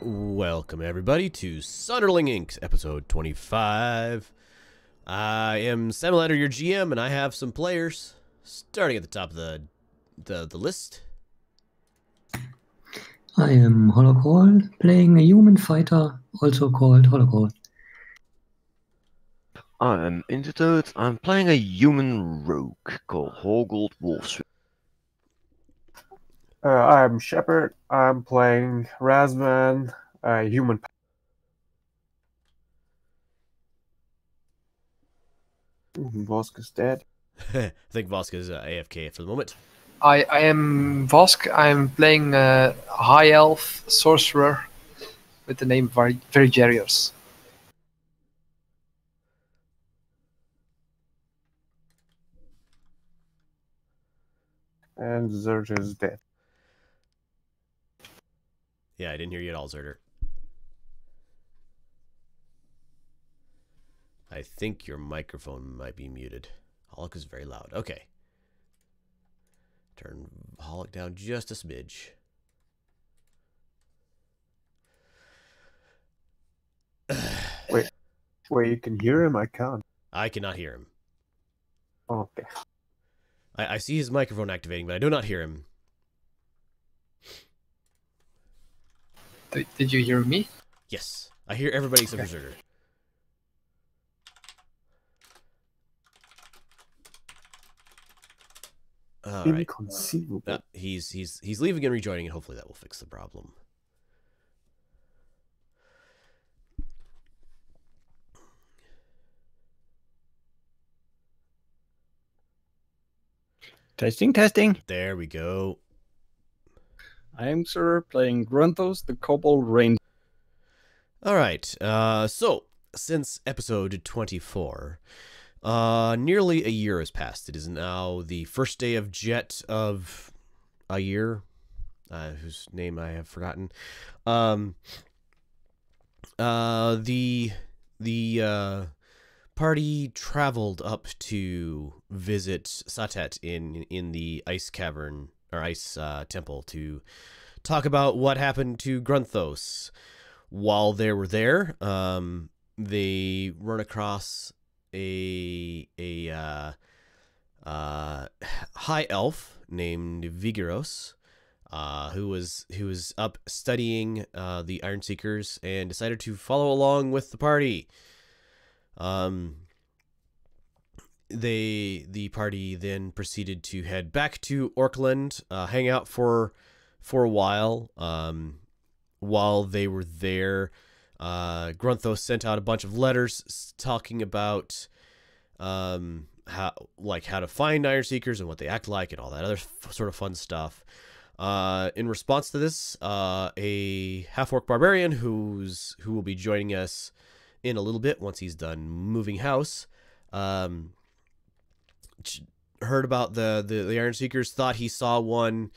Welcome, everybody, to Sonderling Inc.'s episode 25. I am Samulander, your GM, and I have some players starting at the top of the the, the list. I am Holocall, playing a human fighter, also called Holocall. I am Intertoad, I'm playing a human rogue called Horgold Wolfswing. Uh, I'm Shepard. I'm playing Razvan, a human. Vosk is dead. I think Voska is uh, AFK for the moment. I, I am Vosk. I'm playing a high elf sorcerer with the name Var- Vergerius. And Zerge is dead. Yeah, I didn't hear you at all, Zerder. I think your microphone might be muted. Holoc is very loud. Okay. Turn Holoc down just a smidge. Wait, where you can hear him? I can't. I cannot hear him. Okay. I, I see his microphone activating, but I do not hear him. Did, did you hear me? Yes, I hear everybody except for Zerder. All right. Inconceivable. Uh, he's he's he's leaving and rejoining, and hopefully that will fix the problem. Testing, testing. There we go. I am Sir playing Grunthos, the Kobold Ranger. All right. Uh, so since episode twenty-four, uh, nearly a year has passed. It is now the first day of Jet of a year, uh, whose name I have forgotten. Um, uh, the the uh, party traveled up to visit Satet in in the ice cavern or ice uh, temple to talk about what happened to Grunthos. While they were there, um, they run across a a uh, uh, high elf named Vigeiros, uh, who was who was up studying uh, the Iron Seekers and decided to follow along with the party. Um, they the party then proceeded to head back to Orkland, uh, hang out for for a while. Um, while they were there, uh, sent out a bunch of letters talking about um, how like how to find Iron Seekers and what they act like and all that other sort of fun stuff. Uh, in response to this, uh, a half orc barbarian who's who will be joining us in a little bit once he's done moving house. Um, heard about the, the the Iron Seekers, thought he saw one,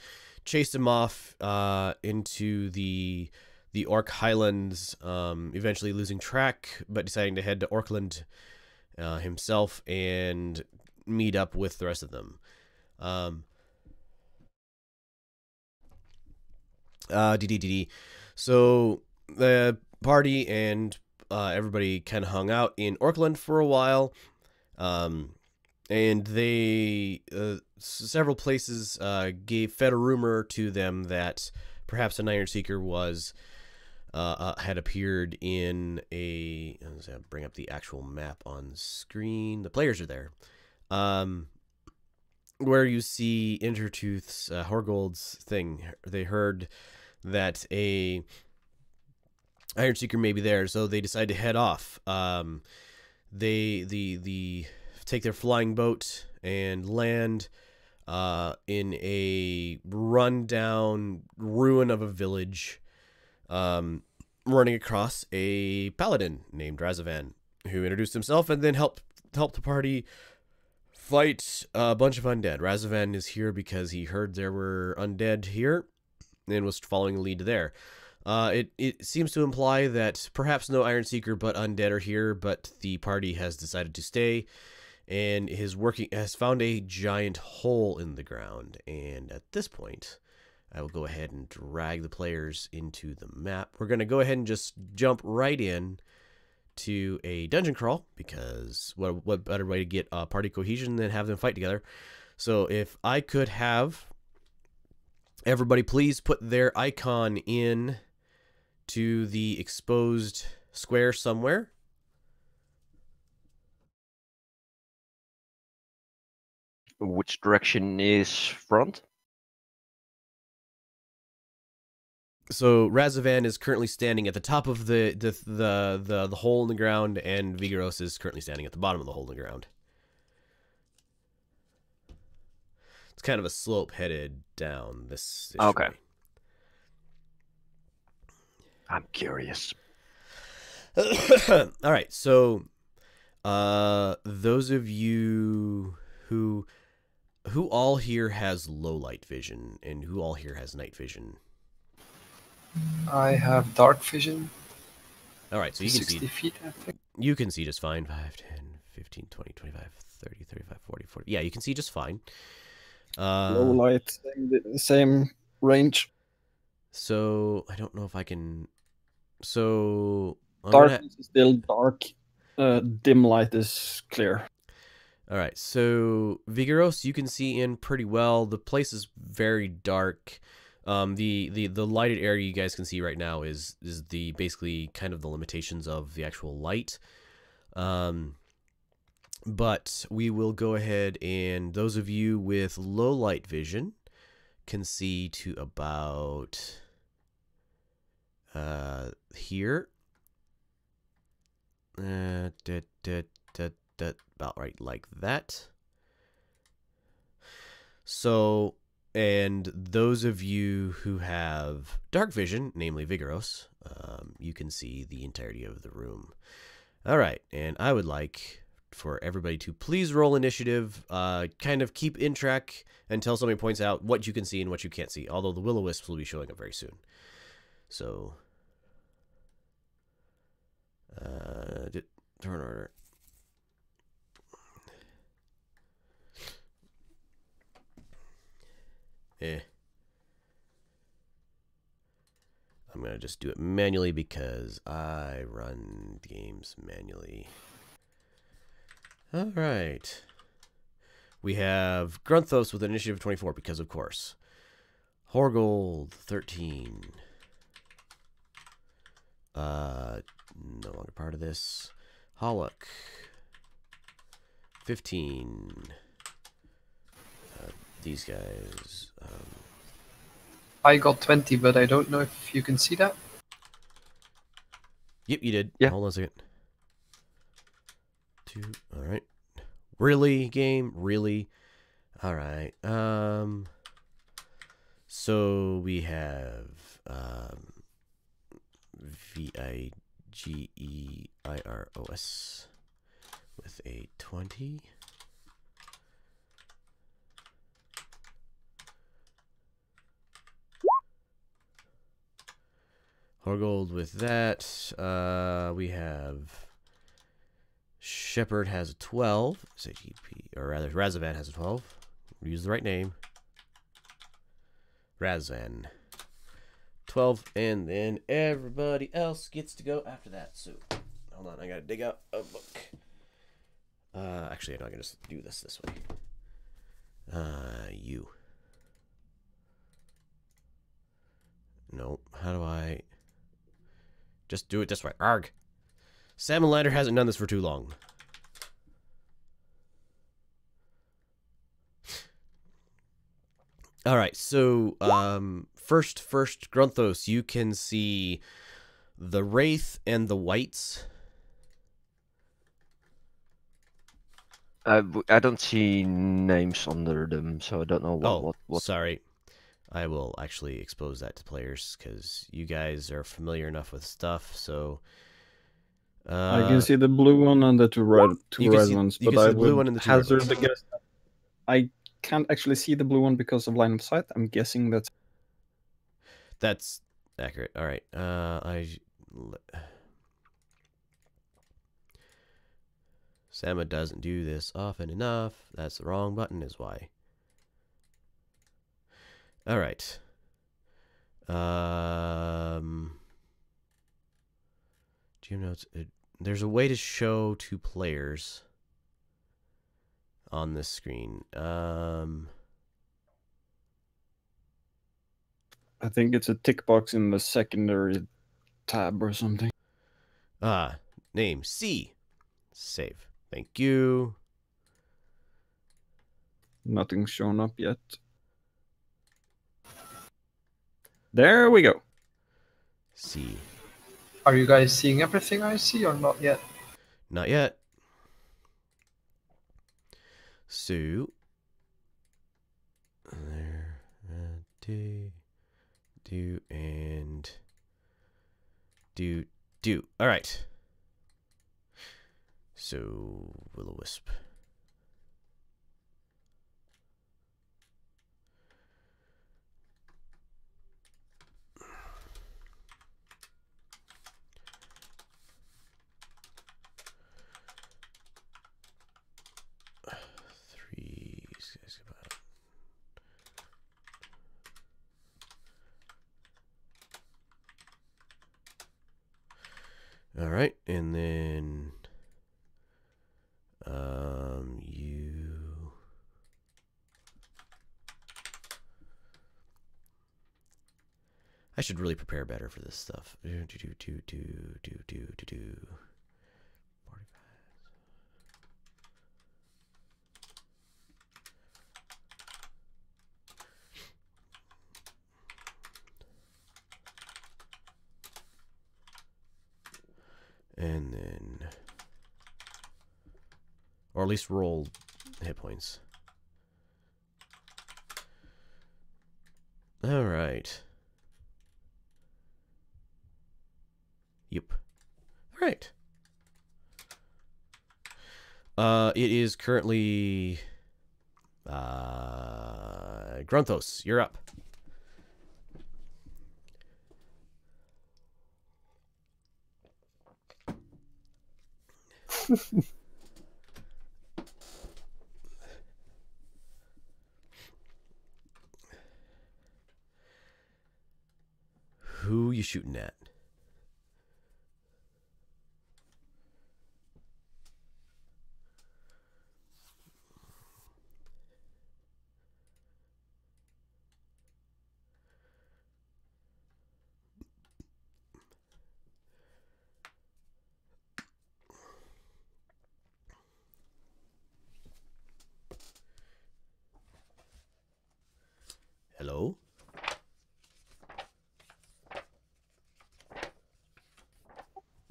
chased him off uh, into the the Orc Highlands, um, eventually losing track, but deciding to head to Orkland uh, himself and meet up with the rest of them. Um, uh, DDDD. So the party and uh, everybody kind of hung out in Orkland for a while. Um, and they, uh, several places uh, gave, fed a rumor to them that perhaps an Iron Seeker was. Uh, uh, had appeared in a. Bring up the actual map on screen. The players are there. Um, where you see Intertooth's uh, Horgold's thing. They heard that a Iron Seeker may be there, so they decide to head off. Um, they the the take their flying boat and land uh, in a rundown ruin of a village, um, running across a paladin named Razavan, who introduced himself and then helped helped the party fight a bunch of undead. Razavan is here because he heard there were undead here and was following the lead there. Uh, it, it seems to imply that perhaps no Iron Seeker but undead are here, but the party has decided to stay and is working has found a giant hole in the ground. And at this point, I will go ahead and drag the players into the map. We're going to go ahead and just jump right in to a dungeon crawl because what what better way to get uh, party cohesion than have them fight together? So if I could have everybody please put their icon in to the exposed square somewhere. Which direction is front? So Razavan is currently standing at the top of the the the the, the hole in the ground, and Vigoros is currently standing at the bottom of the hole in the ground. It's kind of a slope headed down this. this Okay. I'm curious. All right, so uh those of you who who all here has low light vision and who all here has night vision. I have dark vision. All right, so you can 60 see feet, I think. you can see just fine 5 10 15 20 25 30 35 40 40. Yeah, you can see just fine. Uh Low light, same, same range. so I don't know if I can so I'm gonna- is still dark. Uh, dim light is clear. All right, so Vigoros, you can see in pretty well. The place is very dark. Um, the, the the lighted area you guys can see right now is is the basically kind of the limitations of the actual light. Um, but we will go ahead and those of you with low light vision can see to about uh here. Uh, da, da, da, da, about right like that. So, and those of you who have dark vision, namely Vigoros, um, you can see the entirety of the room. All right, and I would like for everybody to please roll initiative, uh, kind of keep in track until somebody points out what you can see and what you can't see, although the will-o-wisps will be showing up very soon. So, uh, turn order. Eh. I'm gonna just do it manually because I run games manually. All right. We have Grunthos with an initiative of 24 because of course. Horgold 13. Uh, no longer part of this. Hollock 15. These guys. Um, I got 20, but I don't know if you can see that. Yep, you did. Yeah. Hold on a second. Two. All right. Really, game? Really? All right. Um. So we have um. V I G E I R O S with a twenty. Horgold with that. Uh, we have Shepard has a 12. SAGP, or rather, Razavan has a 12. Use the right name. Razvan. 12, and then everybody else gets to go after that. So, hold on, I gotta dig out a book. Uh, actually, no, I can just do this this way. Uh, you. Nope. how do I... Just do it this way. Arg. Salmon Lander hasn't done this for too long. All right, so um, first, first Grunthos, you can see the wraith and the wights. i don't see names under them, so I don't know what oh, what, what sorry. I will actually expose that to players because you guys are familiar enough with stuff. So uh, I can see the blue one and the two red, two red see- ones, but I the blue would one and the two red hazard the guess. I can't actually see the blue one because of line of sight. I'm guessing that's That's accurate. All right. Uh, I. Sama doesn't do this often enough. That's the wrong button, is why. All right. Um, GM notes. It, there's a way to show two players on this screen. Um, I think it's a tick box in the secondary tab or something. ah, name C. Save. Thank you. Nothing's shown up yet. There we go. See. Are you guys seeing everything I see or not yet? Not yet. So there, do, do, and do, do. All right. So will o wisp. Three. All right, and then um you I should really prepare better for this stuff. Do do do do do do do do do. 45. And then or at least roll hit points. All right. Yep. All right. Uh, it is currently uh Grunthos. You're up. Who you shooting at? Hello?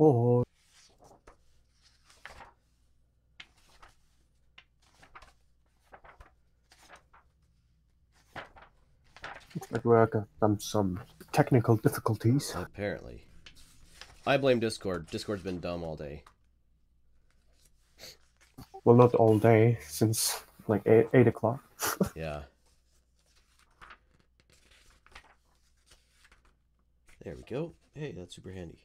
Oh, looks like we're got some technical difficulties. Apparently. I blame Discord. Discord's been dumb all day. Well, not all day since like eight, eight o'clock. Yeah. There we go. Hey, that's super handy.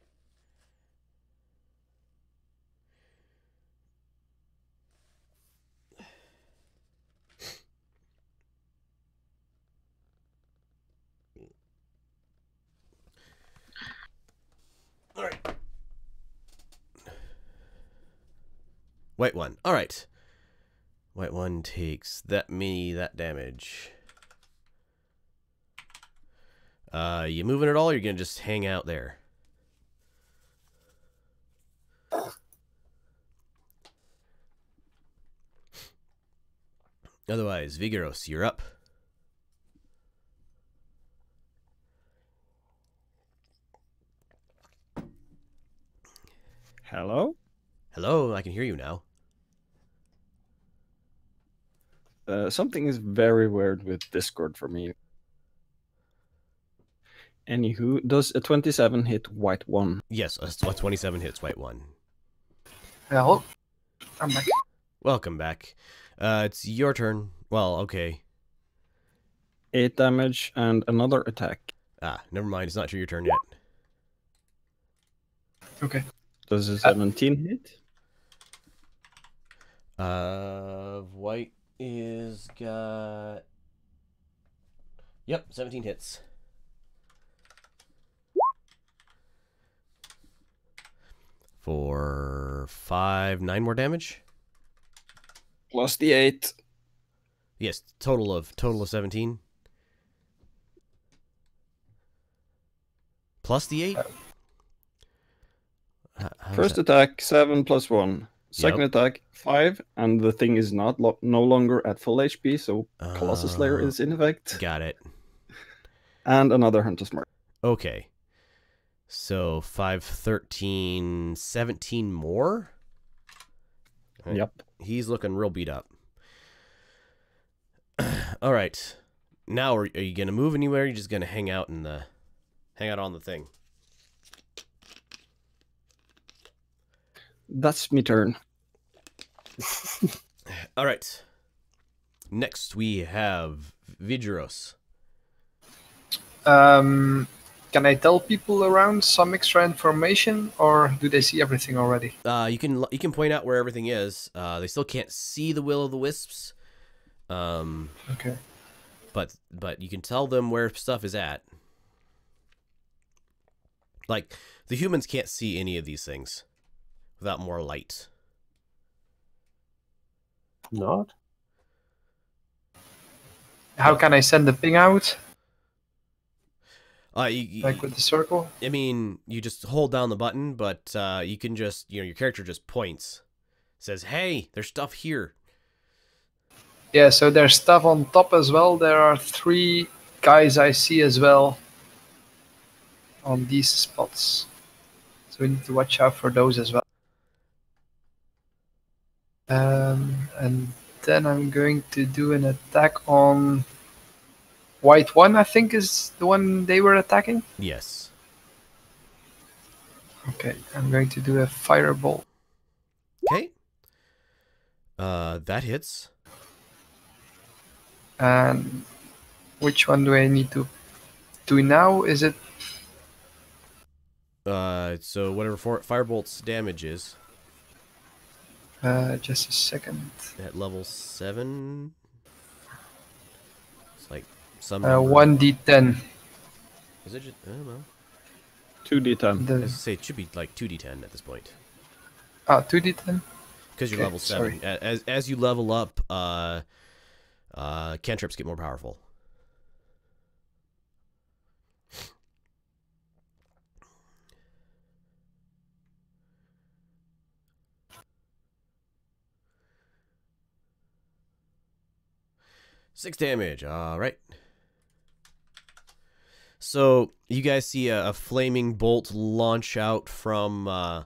All right. Wight one. All right. Wight one takes that many that damage. Uh, you moving at all? You're gonna just hang out there. Otherwise, Vigoros, you're up. Hello? Hello, I can hear you now. Uh, something is very weird with Discord for me. Anywho, does a 27 hit wight one? Yes, a, a 27 hits wight one. Hello? I'm back. Welcome back. Uh, it's your turn. Well, okay. 8 damage and another attack. Ah, never mind. It's not your turn yet. Okay. Does a 17 hit? Uh, wight is got. Yep, 17 hits. For five, nine more damage. Plus the eight. Yes, total of total of seventeen. Plus the eight. Uh, first attack seven plus one. Second Yep. attack, five, and the thing is not lo- no longer at full HP, so Colossus oh. Slayer Oh, is in effect. Got it. And another Hunter's Mark. Okay. So 5, 13, 17 more? Right. Yep. He's looking real beat up. All right. Now, are, are you going to move anywhere? Or are you just going to hang out in the, hang out on the thing? That's me turn. All right. Next, we have Vidros. Um, can I tell people around some extra information, or do they see everything already? Uh, you can you can point out where everything is. Uh, they still can't see the will of the wisps. Um, Okay. but but you can tell them where stuff is at. Like the humans can't see any of these things without more light. Not? How can I send the ping out? Uh, you, you- Like with the circle? I mean, you just hold down the button, but uh, you can just you know your character just points, says, "Hey, there's stuff here." Yeah, so there's stuff on top as well. There are three guys I see as well on these spots. So we need to watch out for those as well. Um, and then I'm going to do an attack on wight one, I think is the one they were attacking. Yes. Okay, I'm going to do a fireball. Okay. Uh, that hits. And which one do I need to do now? Is it Uh, so whatever for- firebolt's damage is uh, just a second? at level seven. It's like some Uh, one d10. Is it just? I don't know. 2d10. I was say it should be like two d10 at this point ah, two d10. because you're Okay, level seven. A- As as you level up, uh, uh, cantrips get more powerful. Six damage. All right. So you guys see a, a flaming bolt launch out from uh,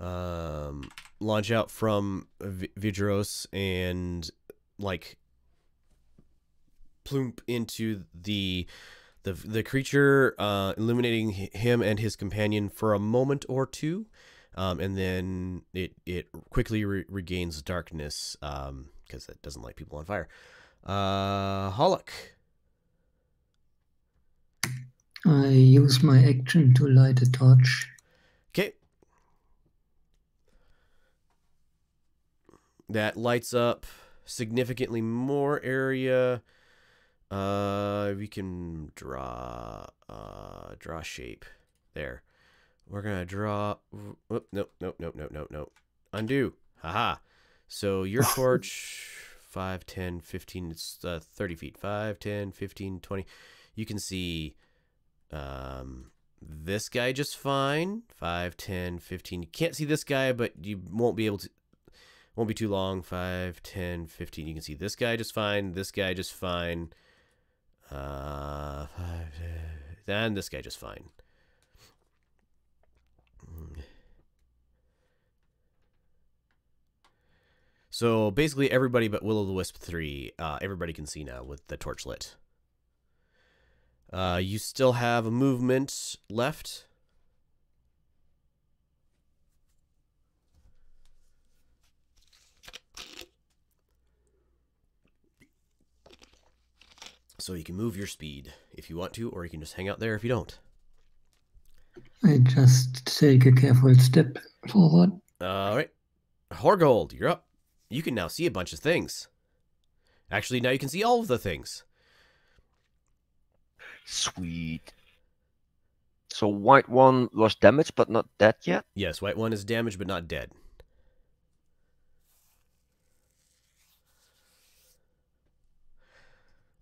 um, launch out from v- Vidros and like plump into the the the creature, uh, illuminating him and his companion for a moment or two, um, and then it it quickly re- regains darkness because it doesn't like people on fire. Uh, Hollock. I use my action to light a torch. Okay. That lights up significantly more area. Uh, we can draw, uh, draw shape. There. We're gonna draw. Whoop, nope, nope, nope, nope, nope, nope. Undo. Haha. So your torch, 5, 10, 15, it's uh, 30 feet. 5, 10, 15, 20. You can see um, this guy just fine. 5, 10, 15. You can't see this guy, but you won't be able to. Won't be too long. 5, 10, 15. You can see this guy just fine. This guy just fine. Uh, 5, and this guy just fine. So basically, everybody but Will o' the Wisp 3, uh, everybody can see now with the torch lit. Uh, you still have a movement left. So you can move your speed if you want to, or you can just hang out there if you don't. I just take a careful step forward. All right. Horgold, you're up. You can now see a bunch of things. Actually, now you can see all of the things. Sweet. So wight one was damaged but not dead yet. Yes, wight one is damaged but not dead.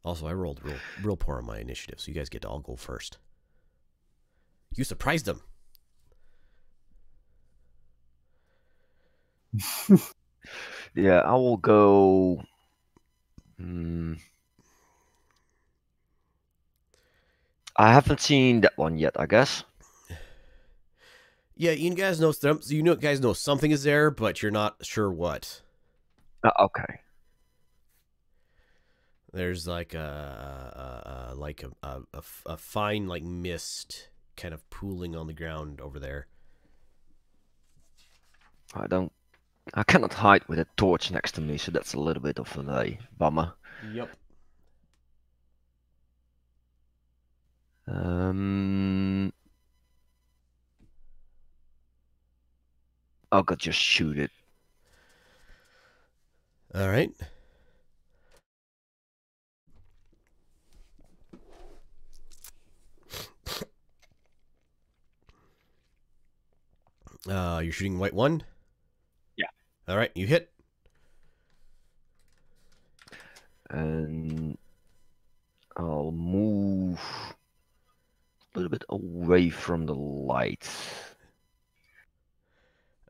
Also, I rolled real, real poor on my initiative, so you guys get to all go first. You surprised them. Yeah, I will go. Hmm. I haven't seen that one yet. I guess. Yeah, you guys know you know guys know something is there, but you're not sure what. Uh, okay. There's like a, a, a like a, a, a fine like mist kind of pooling on the ground over there. I don't. I cannot hide with a torch next to me, so that's a little bit of a bummer. Yep. Um. I'll go just shoot it. All right. Uh, you're shooting wight one. Yeah. All right, you hit. and I'll move a little bit away from the light.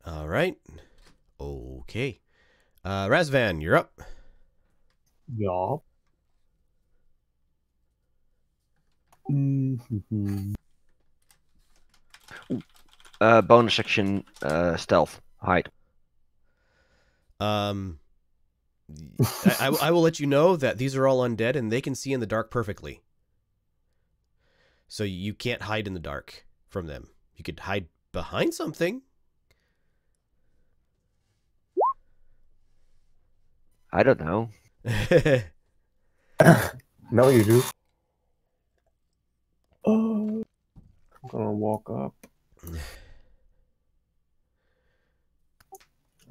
All right. Okay. Uh, Razvan, you're up. Yeah. Mhm. Uh, bonus action, uh, stealth, hide. Um, I, I, I will let you know that these are all undead and they can see in the dark perfectly. So you can't hide in the dark from them. You could hide behind something. I don't know. no, you do. Oh, I'm gonna walk up.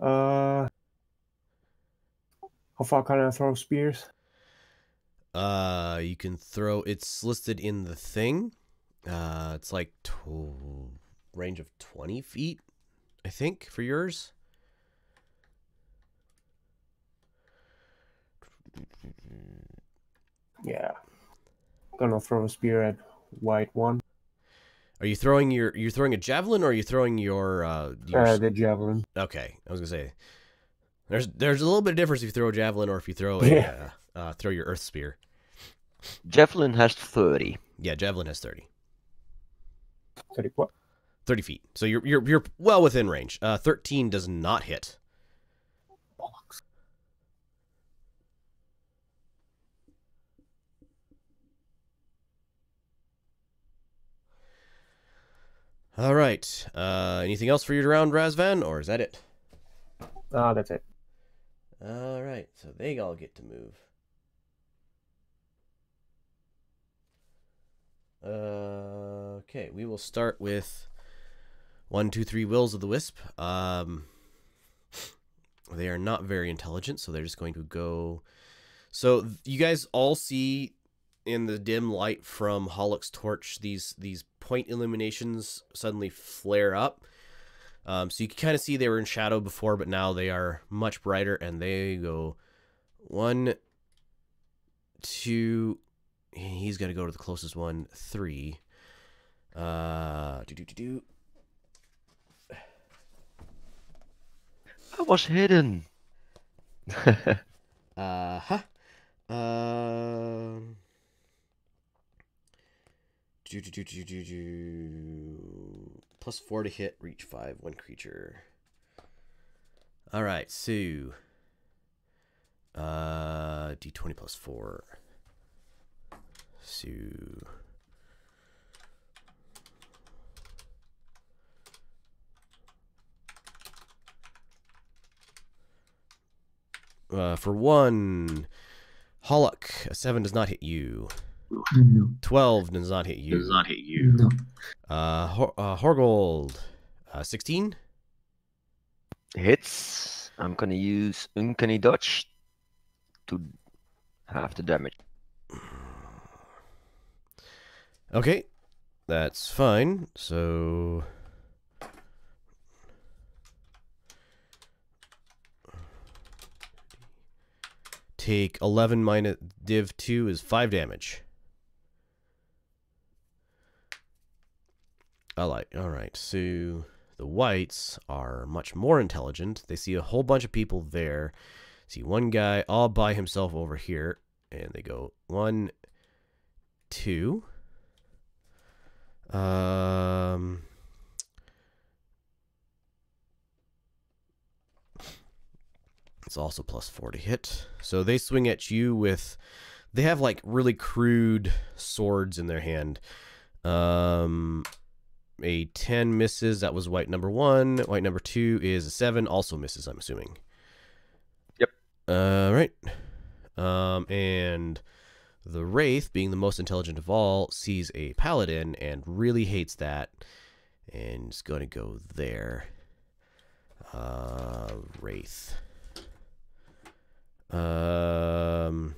Uh, how far can I throw spears? uh, you can throw. It's listed in the thing. Uh, it's like tw- range of twenty feet, I think, for yours. Yeah, gonna throw a spear at wight one. Are you throwing your? You're throwing a javelin, or are you throwing your? Uh, your Uh, the javelin. Okay, I was gonna say there's there's a little bit of difference if you throw a javelin or if you throw a Yeah. uh, uh, throw your earth spear. Javelin has 30. Yeah, javelin has 30. Thirty what? 30 feet. So you're you're you're well within range. Uh, 13 does not hit. Bollocks. All right. Uh, anything else for your round, Razvan, or is that it? Ah, that's it. All right. So they all get to move. Uh, okay, we will start with one, two, three. Wills of the Wisp. Um, they are not very intelligent, so they're just going to go. So you guys all see in the dim light from Hollock's torch these these point illuminations suddenly flare up. Um, so you can kind of see they were in shadow before, but now they are much brighter, and they go one, two. he's going to go to the closest one. Three. Uh, do do do do. I was hidden. Uh huh. Um. Do, do, do, do, do, do. Plus four to hit, reach five, one creature. All right, so. Uh, d20 plus four. So. Uh, for one, Hollock, a seven does not hit you. No. Twelve does not hit you. Does not hit you. No. Uh, Hor- uh Horgold, uh, sixteen. Hits. I'm gonna use Uncanny Dodge to half the damage. Okay, That's fine. So. Take 11 minus div 2 is 5 damage. All right. So the wights are much more intelligent. They see a whole bunch of people there. See one guy all by himself over here. And they go one, two. Um. It's also plus four to hit. So they swing at you with. They have like really crude swords in their hand. Um, a 10 misses. That was wight number one. Wight number two is a seven. Also misses, I'm assuming. Yep. All right. Um, and the Wraith, being the most intelligent of all, sees a paladin and really hates that. And is going to go there. Uh, Wraith. Um,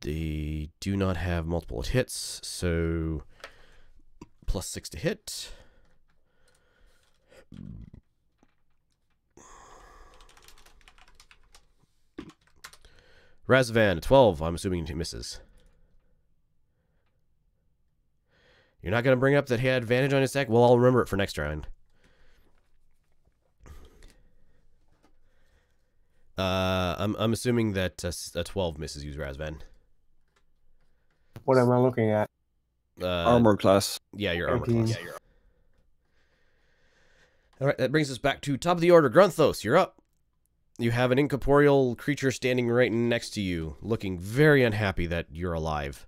they do not have multiple hits, so plus six to hit. Razvan, 12. I'm assuming he misses. You're not going to bring up that he had advantage on his deck? Well, I'll remember it for next round. Uh, I'm, I'm assuming that uh, s- a 12 misses you, Razvan. What am I looking at? Uh, Armor class. Yeah, your armor 13. class. Yeah, your... All right, that brings us back to top of the order. Grunthos, you're up. You have an incorporeal creature standing right next to you, looking very unhappy that you're alive.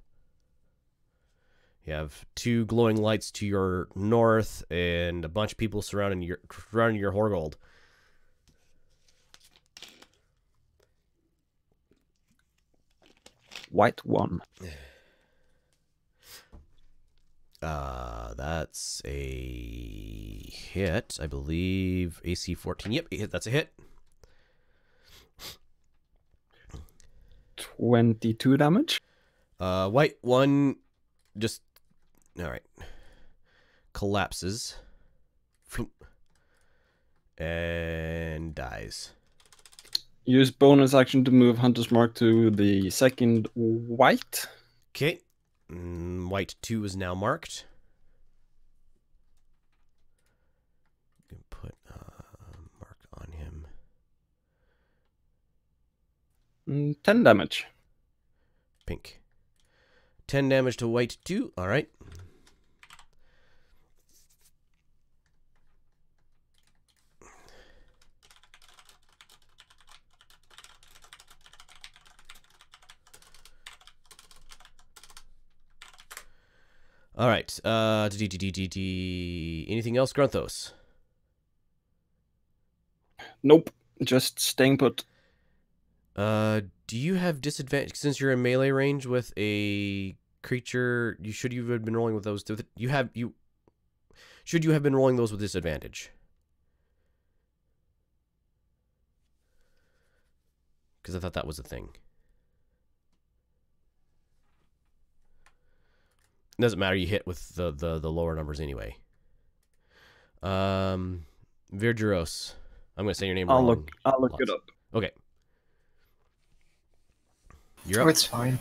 You have two glowing lights to your north and a bunch of people surrounding your surrounding your Horgold. Wight one. Uh, that's a hit, I believe. AC 14. Yep, hit. That's a hit. 22 damage. Uh, wight one just all right collapses and dies. Use bonus action to move Hunter's Mark to the second wight. Okay, wight two is now marked. Put uh, mark on him. Mm, 10 damage. Pink. Ten damage to wight two. All right. All right. Uh, d- d- d- d- d- anything else, Grunthos? Nope. Just staying put. Uh, do you have disadvantage since you're in melee range with a creature? You should you have been rolling with those. You have you. Should you have been rolling those with disadvantage? Because I thought that was a thing. Doesn't matter. You hit with the the, the lower numbers anyway. Um, Virgeros. I'm gonna say your name I'll wrong. look. I'll look it up. Okay. You're Oh, up. it's fine.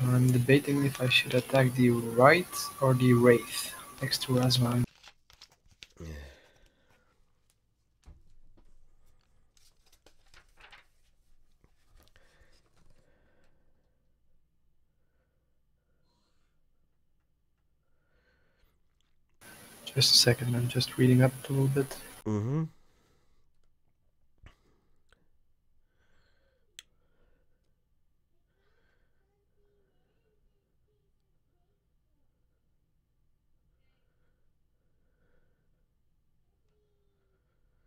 I'm debating if I should attack the right or the wraith next to Razvan. Just a second, I'm just reading up a little bit. Mm-hmm.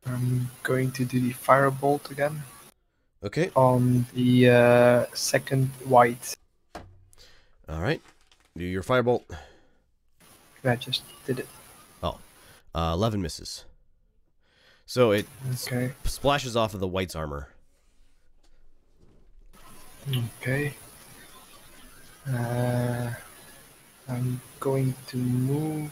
I'm going to do the firebolt again Okay. on the uh, second wight. All right. Do your firebolt. I just did it. Uh, Eleven misses. So it Okay. splashes off of the wight's armor. Okay. Uh, I'm going to move.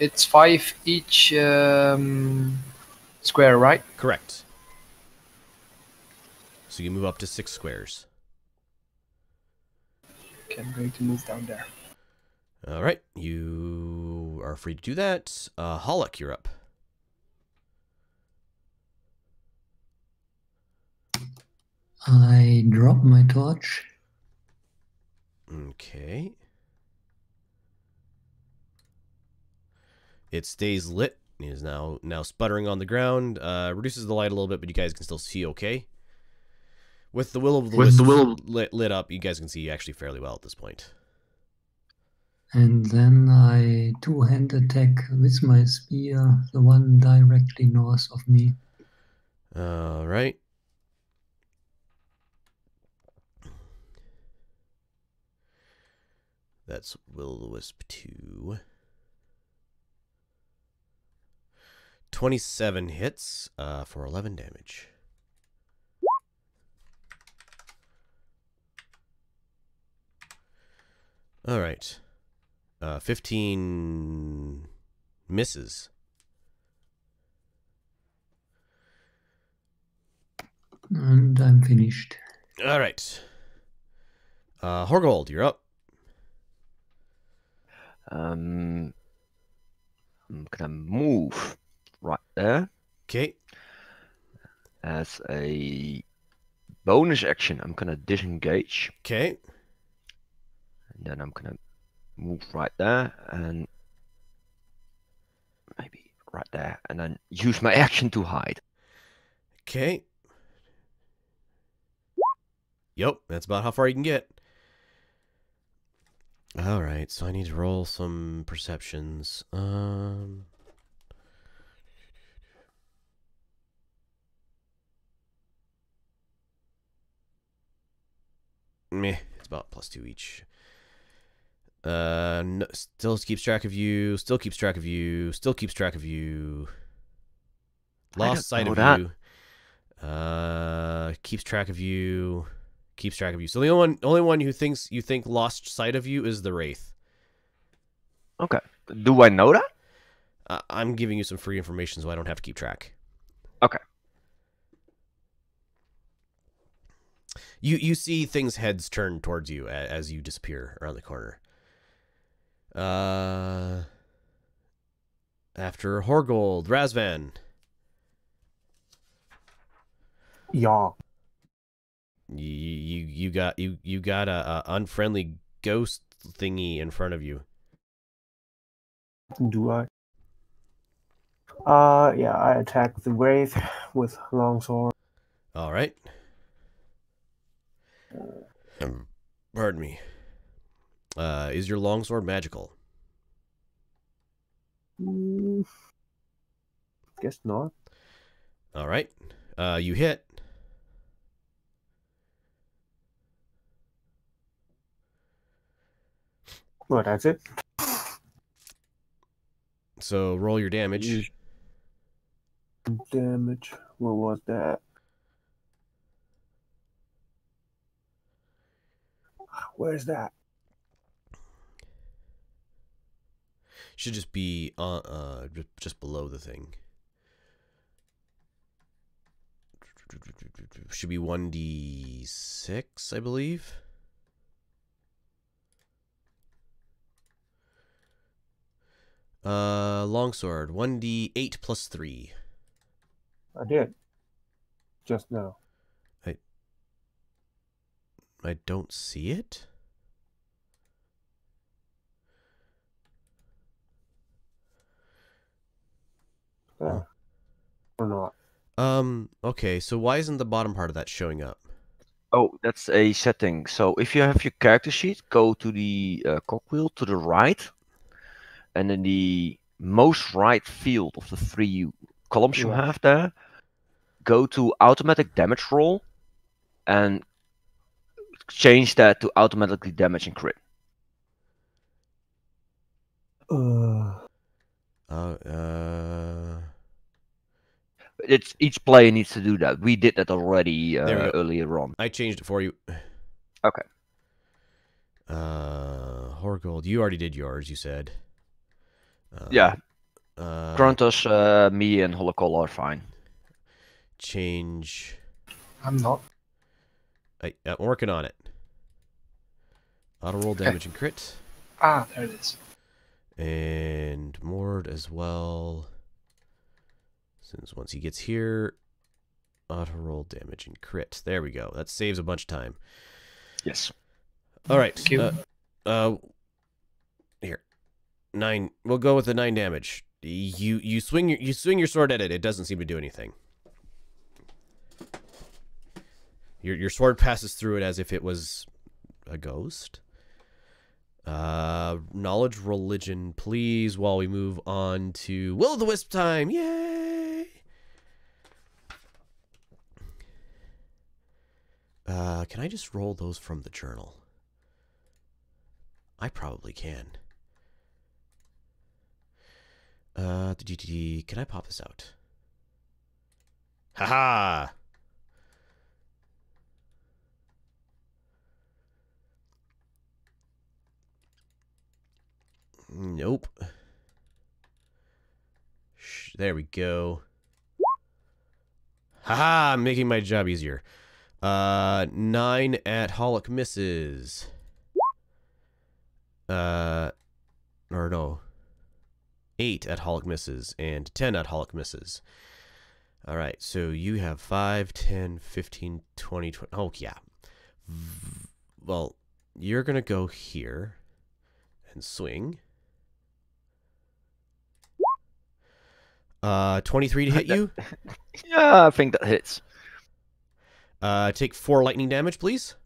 It's five each um, square, right? Correct. So you move up to six squares. Okay, I'm going to move down there. All right, you are free to do that. Uh, Hollock, you're up. I drop my torch. Okay. It stays lit. It is now now sputtering on the ground. Uh, reduces the light a little bit, but you guys can still see okay. With the will of the With the will lit, lit up, you guys can see actually fairly well at this point. And then I two hand attack with my spear, the one directly north of me. All right. That's Will o' the Wisp 2. 27 hits uh, for 11 damage. All right. Uh, 15 misses. And I'm finished. All right. Uh, Horgold, you're up. Um, I'm gonna move right there Okay. as a bonus action. I'm gonna disengage, Okay. And then I'm gonna move right there and maybe right there, and then use my action to hide. Okay. Yep, that's about how far you can get. All right, so I need to roll some perceptions. Um Meh, it's about plus 2 each. Uh no, still keeps track of you, still keeps track of you, still keeps track of you. Lost sight of that. you. Uh, keeps track of you. Keeps track of you. So the only one, only one who thinks you think lost sight of you is the wraith. Okay. Do I know that? Uh, I'm giving you some free information, so I don't have to keep track. Okay. You you see things heads turn towards you a- as you disappear around the corner. Uh, after Horgold, Razvan. Yeah. You you you got you you got a, a unfriendly ghost thingy in front of you. Do I? Uh, yeah, I attack the wraith with longsword. All right. Um, pardon me. Uh, is your longsword magical? Mm, guess not. All right. Uh, you hit. Well, that's it. So roll your damage. Damage. What was that? Where's that? Should just be uh, uh just below the thing. Should be one d six, I believe. Uh, longsword one d eight plus three. I did. Just now. I I don't see it. Yeah. Or not. Um. Okay. So why isn't the bottom part of that showing up? Oh, that's a setting. So if you have your character sheet, go to the uh, cogwheel to the right, and in the most right field of the three columns you have there, go to automatic damage roll, and change that to automatically damage and crit. Uh, Uh. Uh. It's each player needs to do that. We did that already uh, go. earlier on. I changed it for you. Okay. Uh, Horgold, you already did yours. You said. Uh, yeah, Uh, Grunthos, uh, me, and Holocol are fine. change. I'm not. I, I'm working on it. Auto roll damage and crit, Ah, there it is. and Mord as well. Since once he gets here, auto roll damage and crit. There we go. That saves a bunch of time. Yes. All right. Thank you. Uh, uh, here, nine. We'll go with the nine damage. You you swing your you swing your sword at it. It doesn't seem to do anything. Your your sword passes through it as if it was a ghost. Uh, knowledge religion, please. While we move on to will o' the wisp time. Yay! Uh, can I just roll those from the journal? I probably can. Uh, can I pop this out? Haha! Nope. Sh- There we go. Haha, I'm making my job easier. Uh, nine at Holic misses. Uh, or no. Eight at Holic misses and ten at Holic misses. All right, so you have 5, 10, 15, 20, 20. Oh, yeah. V- Well, you're going to go here and swing. Uh, 23 to hit you. Yeah, I think that hits. Uh, take four lightning damage, please.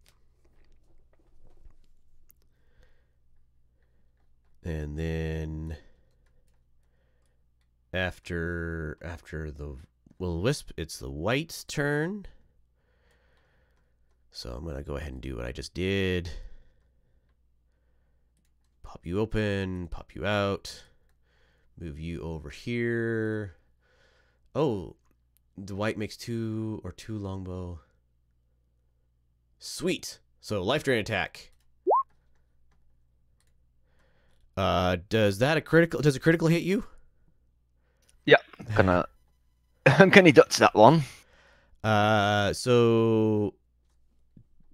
And then after after the will wisp, it's the wight's turn. So I'm gonna go ahead and do what I just did. Pop you open, pop you out, move you over here. Oh, the white makes two or two longbow. Sweet. So life drain attack. Uh, does that a critical? Does a critical hit you? Yeah. Gonna. Can he dodge that one? Uh, so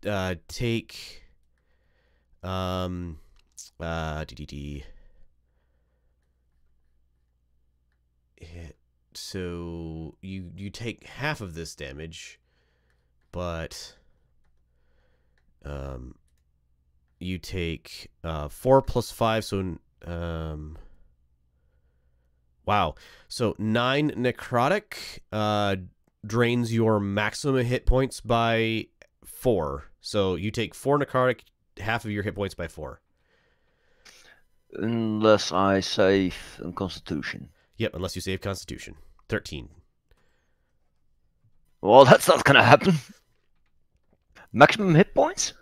uh, take um uh DDD. Hit. So you you take half of this damage, but um you take uh four plus five, so um. Wow. So nine necrotic uh drains your maximum hit points by four. So you take four necrotic, half of your hit points by four. Unless I save on Constitution. Yep, unless you save Constitution. Thirteen. Well, that's not gonna happen. Maximum hit points?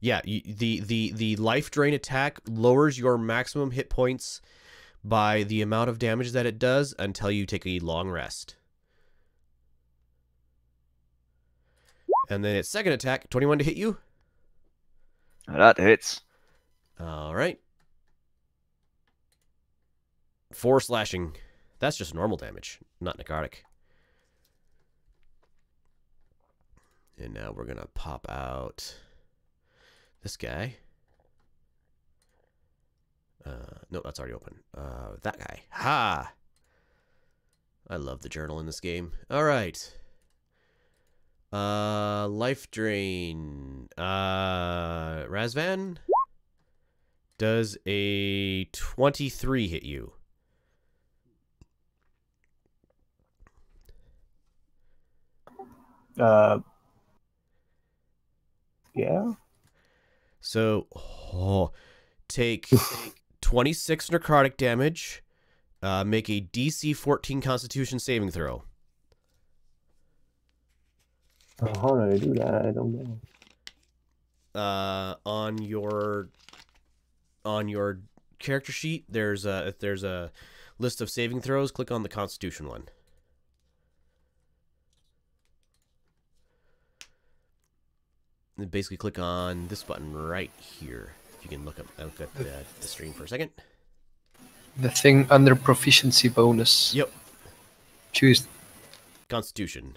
Yeah, you, the the the life drain attack lowers your maximum hit points by the amount of damage that it does until you take a long rest. And then its second attack, 21 to hit you. That hits. All right. Four slashing. That's just normal damage, not necrotic. And now we're going to pop out this guy. Uh, no, that's already open. Uh, that guy. Ha! I love the journal in this game. All right. Uh, life drain. Uh, Razvan does a 23 hit you? Uh, yeah. So, oh, take 26 necrotic damage. Uh, make a DC 14 Constitution saving throw. Oh, how do I do that? I don't know. Uh, on your on your character sheet, there's a if there's a list of saving throws. Click on the Constitution one. And basically click on this button right here. If you can look up look at the, the stream for a second. The thing under proficiency bonus. Yep. Choose. Constitution.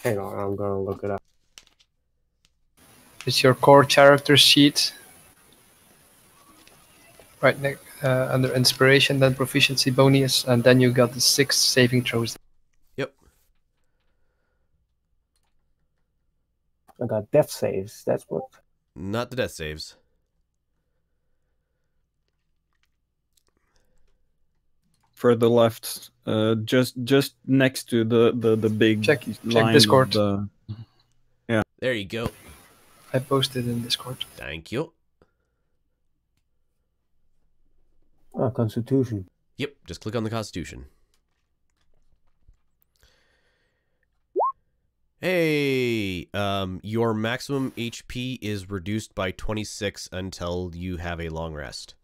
Hang on, I'm gonna look it up. It's your core character sheet. Right ne- uh, under inspiration, then proficiency bonus, and then you got the six saving throws. Yep. I got death saves. That's what. Not the death saves. Further left, uh, just just next to the the the big Check- check line of Discord. the- There you go. I posted in Discord. Thank you. Oh, Constitution. Yep, just click on the Constitution. Hey, um, your maximum HP is reduced by 26 until you have a long rest.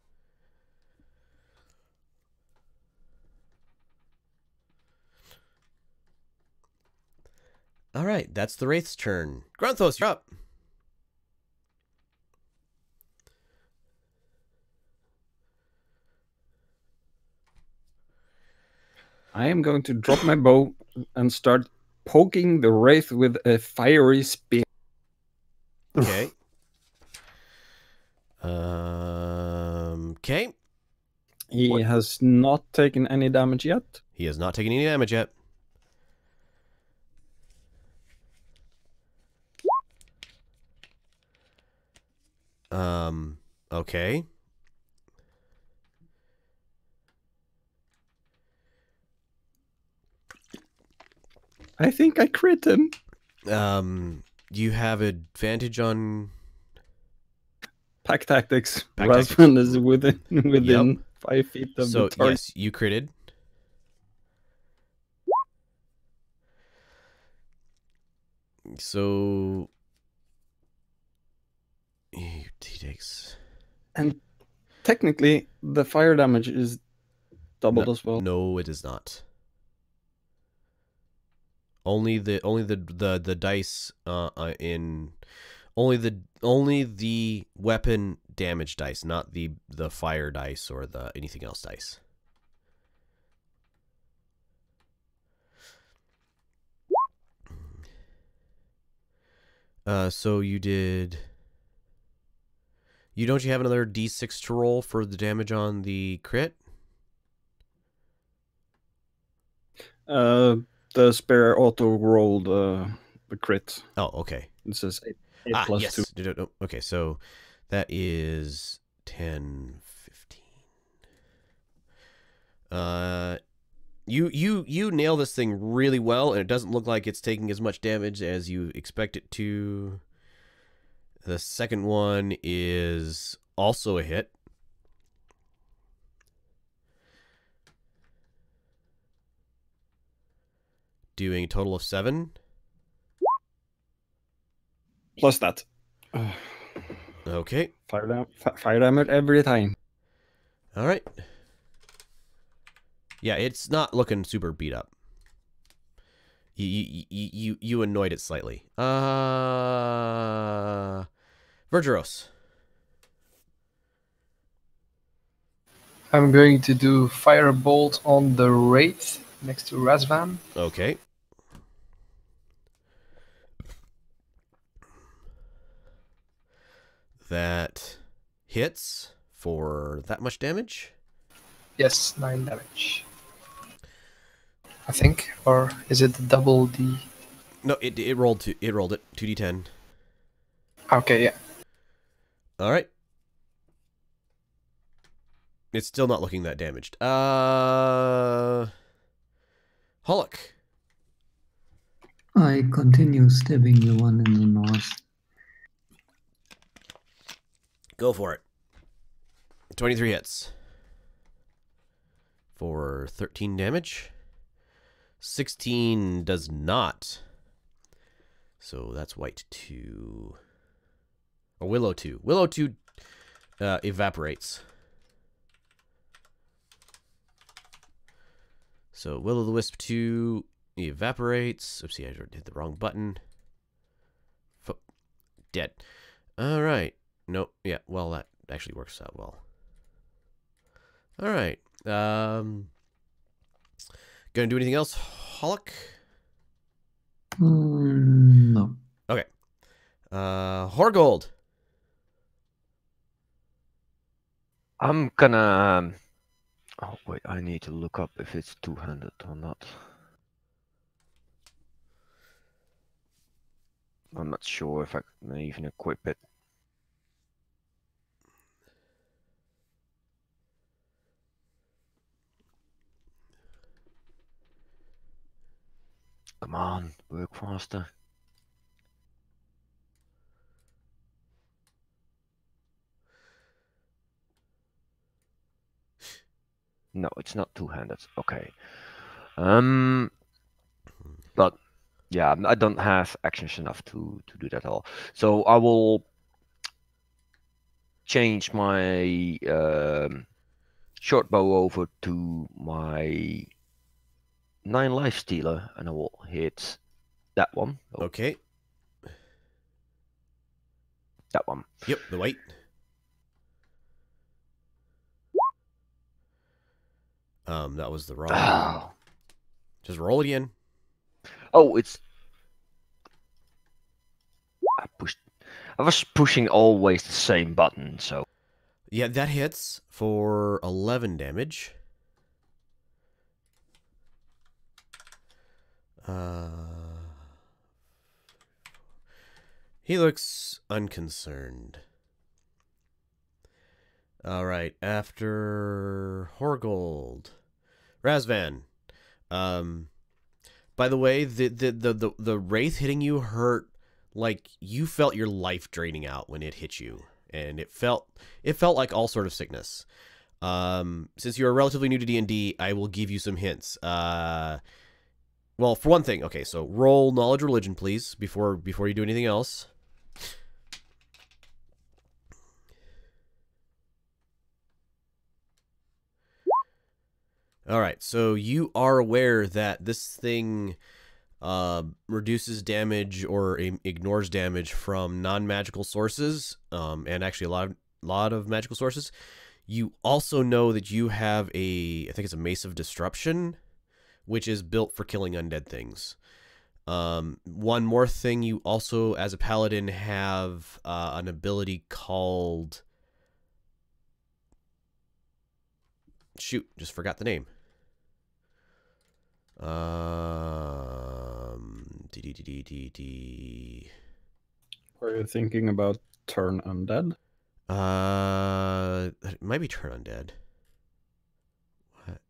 All right, that's the Wraith's turn. Grunthos, you're up. I am going to drop my bow and start poking the wraith with a fiery spear. Okay. um. Okay. He What? has not taken any damage yet. He has not taken any damage yet. Um, okay. I think I crit him. Um, you have advantage on. Pack tactics. Pack Rasmus is within within five feet of So, the target. So yes, you critted. So. He he takes. And technically, the fire damage is doubled as well. No, it is not. Only the only the the the dice uh, uh in only the only the weapon damage dice, not the the fire dice or the anything else dice. Uh, so you did. You don't you have another d6 to roll for the damage on the crit? Uh, the spare auto rolled uh, the crit. Oh, okay. It says eight, eight ah, plus yes. two. Okay, so that is 10, 15. Uh, you you you nail this thing really well, and it doesn't look like it's taking as much damage as you expect it to. The second one is also a hit. Doing a total of seven. Plus that. Okay. Fire, dam- fire damage every time. All right. Yeah, it's not looking super beat up. You you you you, you annoyed it slightly. Uh, Vigeiros. I'm going to do firebolt on the wraith next to Razvan. Okay. That hits for that much damage. Yes, nine damage. I think, or is it double D? No, it it rolled to it rolled it two d ten. Okay, yeah. All right. It's still not looking that damaged. Uh, Hollock. I continue stabbing the one in the north. Go for it. 23 hits. For 13 damage. 16 does not. So that's wight 2. Or willow 2. Willow 2 uh, evaporates. So will o' the wisp 2 evaporates. Oopsie, I hit the wrong button. F- dead. All right. Nope. Yeah. Well, that actually works out well. All right. Um. Gonna do anything else, Holoc? Mm, no. Okay. Uh, Horgold. I'm gonna. Oh wait, I need to look up if it's two-handed or not. I'm not sure if I can even equip it. Come on, work faster. No, it's not two-handed. Okay. Um, but yeah, I'm- don't have actions enough to to do that all. So I will change my um, short bow over to my nine life stealer, and I will hit that one. Oh, Okay. that one. Yep. The wight. Um, that was the wrong. Oh, Just roll it again. oh, it's. I pushed. I was pushing always the same button, so Yeah, that hits for 11 damage. Uh, he looks unconcerned. All right, after Horgold, Razvan. Um, by the way, the the the the, the wraith hitting you hurt like you felt your life draining out when it hit you, and it felt it felt like all sort of sickness. Um, since you're relatively new to D and D, I will give you some hints. Uh, well, for one thing, okay, so roll knowledge religion, please, before before you do anything else. All right, so you are aware that this thing uh, reduces damage or ignores damage from non-magical sources, um, and actually a lot of lot of magical sources. You also know that you have a, I think it's a mace of disruption, which is built for killing undead things. Um, one more thing, you also, as a paladin, have uh, an ability called. Shoot, just forgot the name. Um, d d d d d d. Are you thinking about turn undead? Uh, it might be turn undead. What?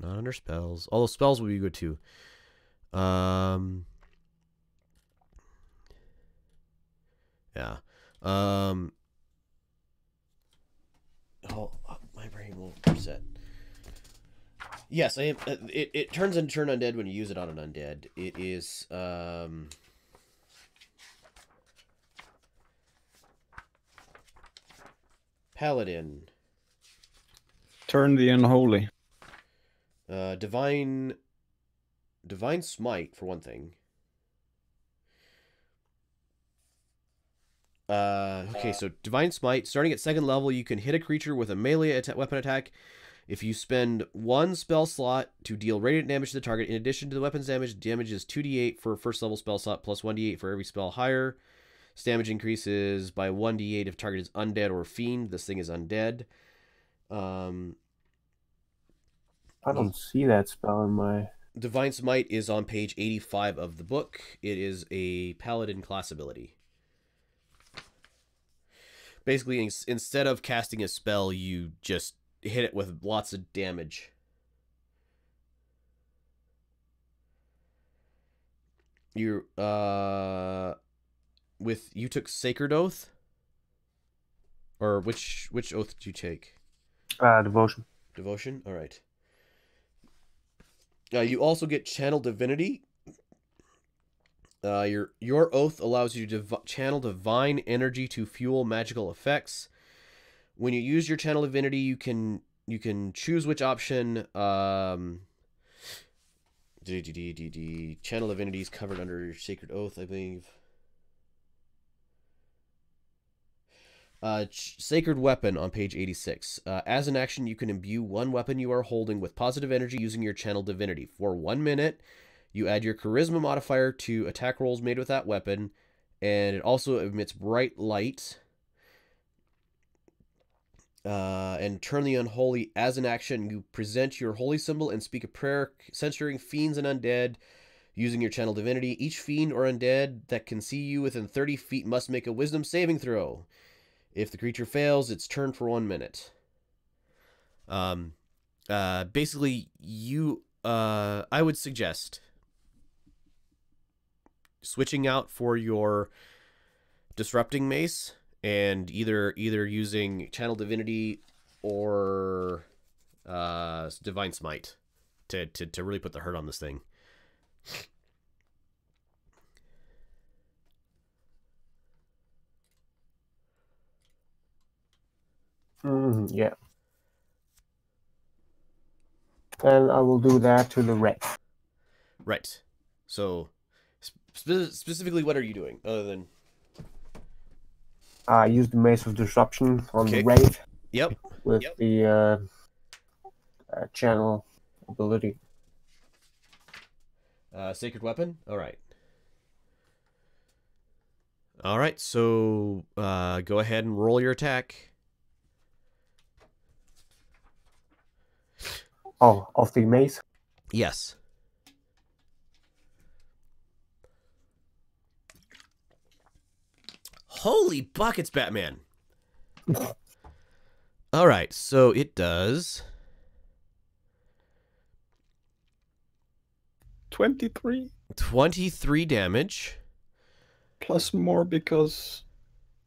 Not under spells. All Although spells would be good too. Um. Yeah. Um. Oh, my brain will reset. Yes, I am. It it turns into turn undead when you use it on an undead. It is um. Paladin. Turn the unholy. Uh, divine, divine smite for one thing. Uh, okay, so divine smite. Starting at second level, you can hit a creature with a melee atta- weapon attack. If you spend one spell slot to deal radiant damage to the target, in addition to the weapon's damage, damage is 2d8 for first level spell slot plus 1d8 for every spell higher. Damage increases by 1d8 if target is undead or fiend. This thing is undead. Um, I don't see that spell in my. Divine Smite is on page 85 of the book. It is a paladin class ability. Basically, ins- instead of casting a spell, you just hit it with lots of damage. You uh with you took Sacred Oath? Or which which oath did you take? Uh, devotion. Devotion? All right. Uh, you also get Channel Divinity. Uh, your your oath allows you to div- channel divine energy to fuel magical effects. When you use your channel divinity, you can you can choose which option. Um, D- D- D- D- D- Channel covered under your sacred oath, I believe. Uh, sacred weapon on page 86. Uh, as an action, you can imbue one weapon you are holding with positive energy using your channel divinity. For one minute, you add your charisma modifier to attack rolls made with that weapon, and it also emits bright light. Uh, and turn the unholy as an action. You present your holy symbol and speak a prayer censuring fiends and undead using your channel divinity. Each fiend or undead that can see you within 30 feet must make a wisdom saving throw. If the creature fails, it's turn for one minute. Um, uh, basically, you, uh, I would suggest switching out for your disrupting mace and either either using channel divinity or uh, divine smite to, to to really put the hurt on this thing. Mhm, yeah. And I will do that to the red. Right. So, spe- specifically, what are you doing other than? I use the Mace of Disruption on Okay. the Wraith Yep. with Yep. the uh, uh, channel ability. Uh, sacred weapon. All right. All right. So, uh, go ahead and roll your attack. Oh, of the mace. Yes. Holy buckets, Batman. All right, so it does 23 23 damage. plus more because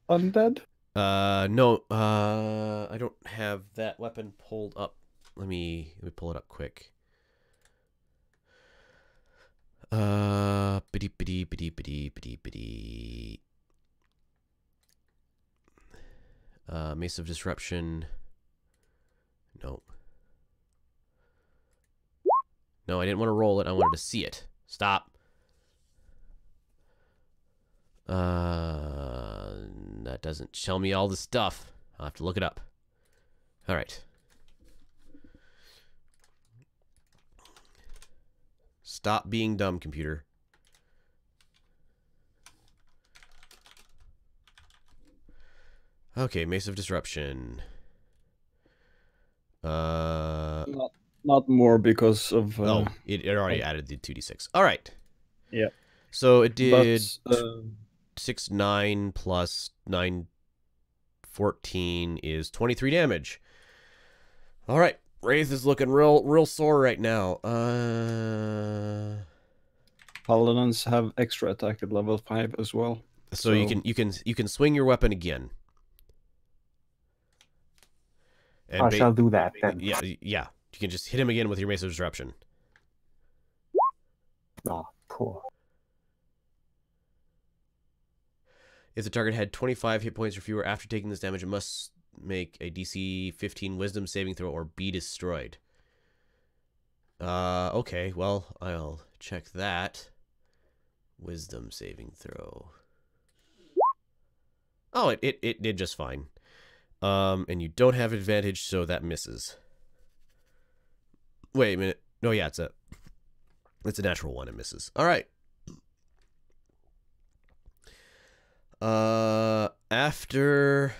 undead. Uh no, uh I don't have that weapon pulled up. Let me let me pull it up quick. Uh biddy biddy biddy biddy biddy biddy. Uh Mace of Disruption. No. No, I didn't want to roll it. I wanted to see it. Stop. Uh, that doesn't show me all the stuff. I'll have to look it up. All right. Stop being dumb, computer. Okay, Mace of Disruption. Uh, Not not more because of. Uh, oh, it, it already added the 2d6. All right. Yeah. So it did but, uh, six nine plus nine fourteen is twenty three damage. All right, Wraith is looking real real sore right now. Uh, paladins have extra attack at level five as well. so, you can you can you can swing your weapon again. And I shall do that then. yeah yeah you can just hit him again with your mace of disruption. Oh, poor. If the target had 25 hit points or fewer after taking this damage, it must make a DC 15 Wisdom saving throw or be destroyed. Uh, okay, well, I'll check that. Wisdom saving throw. Oh, it, it, it did just fine. Um, and you don't have advantage, so that misses. Wait a minute. No, yeah, it's a it's a natural one. It misses. All right. Uh, after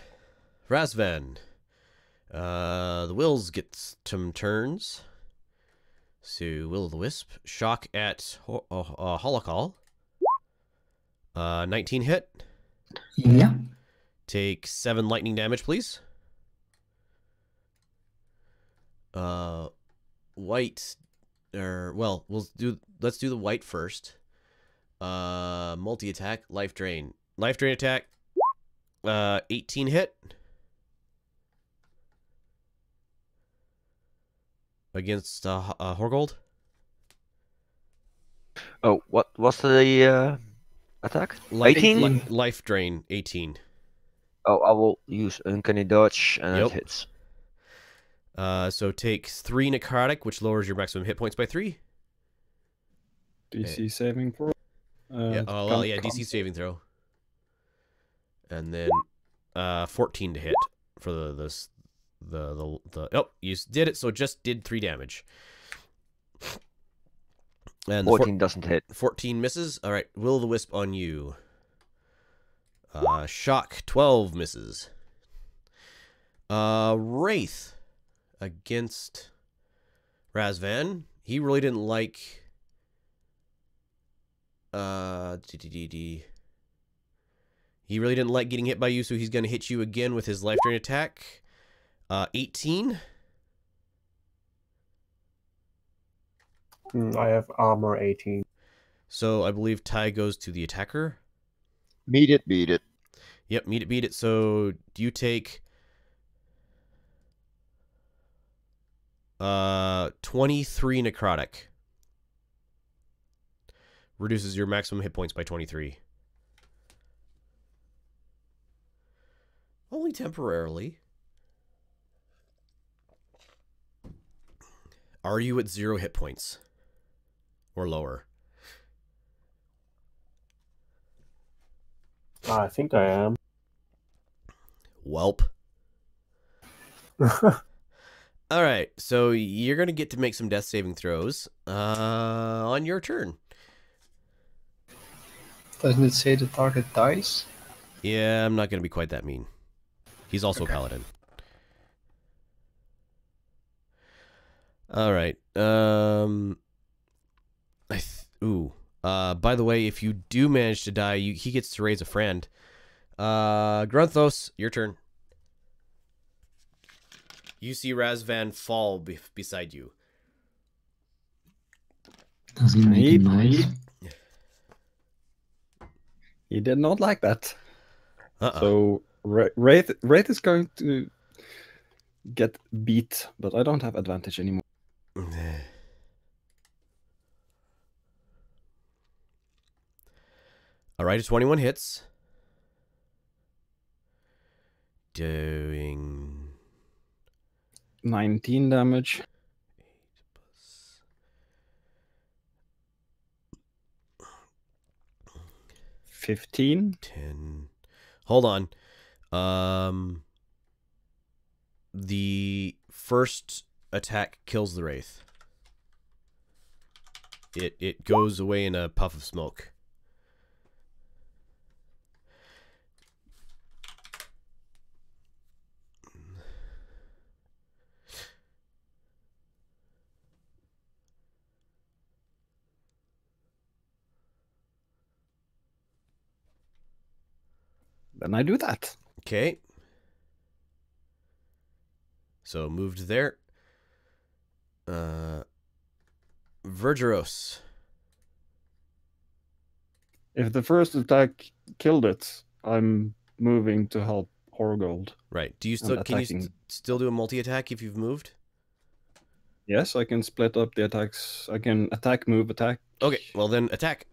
Razvan, uh, the Wills gets some turns. So Will of the Wisp, shock at Ho- uh, Holocall. Uh, 19 hit. Yeah. Take seven lightning damage, please. Uh, wight, or well, we'll do. Let's do the wight first. Uh, multi attack, life drain, life drain attack. Uh, 18 hit. Against uh, uh Horgold. Oh, what was the uh, attack? Life, 18? li- life drain, 18. Oh, I will use uncanny dodge and Yep. it hits. Uh, so take three necrotic, which lowers your maximum hit points by three. DC saving throw. Uh, yeah. Oh well, con- yeah. con- DC saving throw. And then, uh, 14 to hit for the this the the the. Oh, you did it. So it just did three damage. And the four- 14 doesn't hit. 14 misses. All right, will the wisp on you. Uh, shock 12 misses. Uh, wraith against Razvan. He really didn't like. Uh, he really didn't like getting hit by you, so he's gonna hit you again with his life drain attack. Uh, 18. Hmm, I have armor 18. So I believe tie goes to the attacker. Beat it, beat it. Yep, meet it, beat it. So do you take uh 23 necrotic? Reduces your maximum hit points by 23. Only temporarily. Are you at zero hit points? Or lower? I think I am. Welp. All right, so you're gonna get to make some death saving throws uh, on your turn. Doesn't it say the target dies? Yeah, I'm not gonna be quite that mean. He's also a paladin. All right. Um. I th- ooh. Uh. By the way, if you do manage to die, you he gets to raise a friend. Uh. Grunthos, your turn. You see Razvan fall be- beside you. Does he make a He- noise? he- He did not like that. Uh-uh. So Ra- Wraith, Wraith is going to get beat, but I don't have advantage anymore. All right, it's 21 hits. Doing 19 damage. Fifteen. 10. Hold on. Um the first attack kills the wraith. It it goes away in a puff of smoke. Then I do that. Okay. So moved there. Uh Vigeiros. If the first attack killed it, I'm moving to help Horgold. Right. Do you still can you st- still do a multi attack if you've moved? Yes, I can split up the attacks. I can attack, move, attack. Okay, well then attack.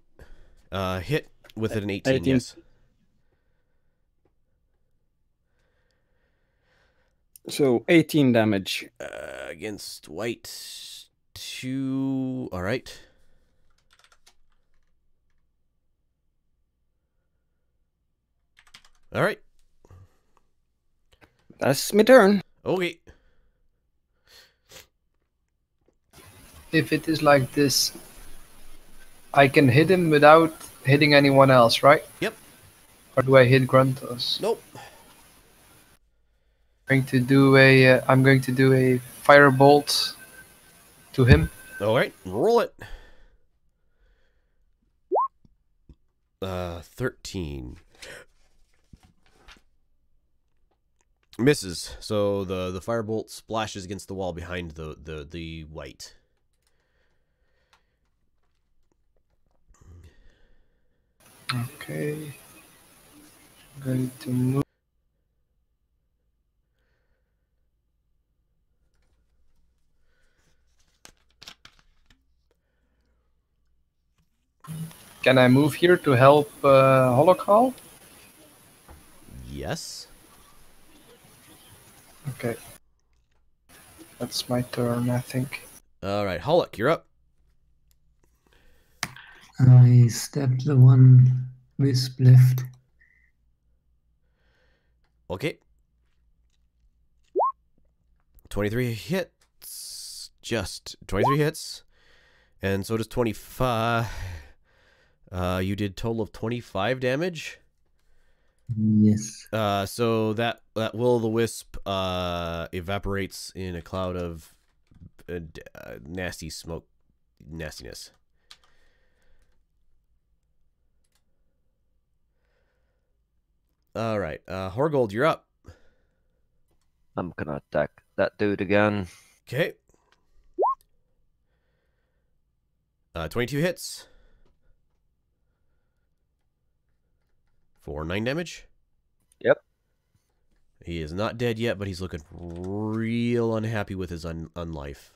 Uh hit with an 18, 18. yes. So 18 damage. Uh, against wight two all right. All right. That's my turn. Okay. If it is like this, I can hit him without hitting anyone else, right? Yep. Or do I hit Grunthos? Nope. Going to do a. Uh, I'm going to do a firebolt to him. All right, roll it. Uh, thirteen. Misses. So the the firebolt splashes against the wall behind the the the wight. Okay. I'm going to move. Can I move here to help uh, Holocall? Yes. Okay. That's my turn, I think. All right, Hollock, you're up. I stab the one wisp left. Okay. 23 hits. Just 23 hits. And so does 25. Uh, you did total of 25 damage. Yes. Uh, so that that will o' the wisp uh evaporates in a cloud of uh, uh, nasty smoke nastiness. All right, uh, Horgold, you're up. I'm gonna attack that dude again. Okay. Uh, 22 hits. For 9 damage. Yep. He is not dead yet, but he's looking real unhappy with his un- unlife.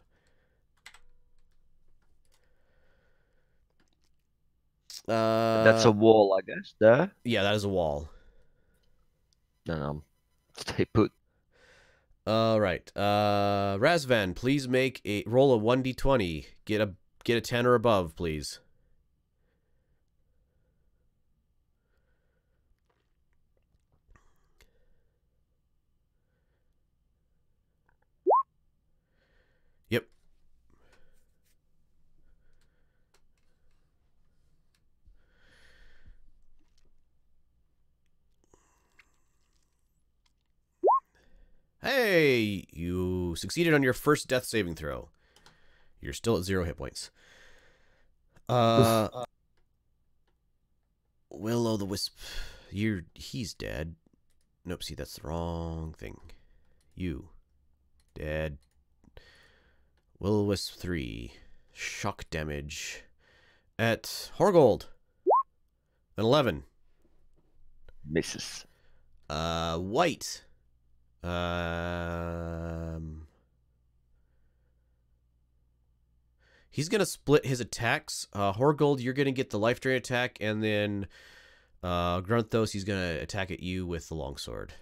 Uh, That's a wall, I guess. There. yeah, that is a wall. Um, stay put. All right, uh, Razvan, please make a roll a one d twenty. Get a get a ten or above, please. Yep. Hey, you succeeded on your first death saving throw. You're still at zero hit points. Uh, Will o' the Wisp, you're he's dead. Nope, see that's the wrong thing. You, dead. Will o' the Wisp three, shock damage at Horgold. An eleven. Misses. Uh, wight. Um, he's gonna split his attacks. Uh, Horgold, you're gonna get the life drain attack, and then uh, Grunthos, he's gonna attack at you with the longsword.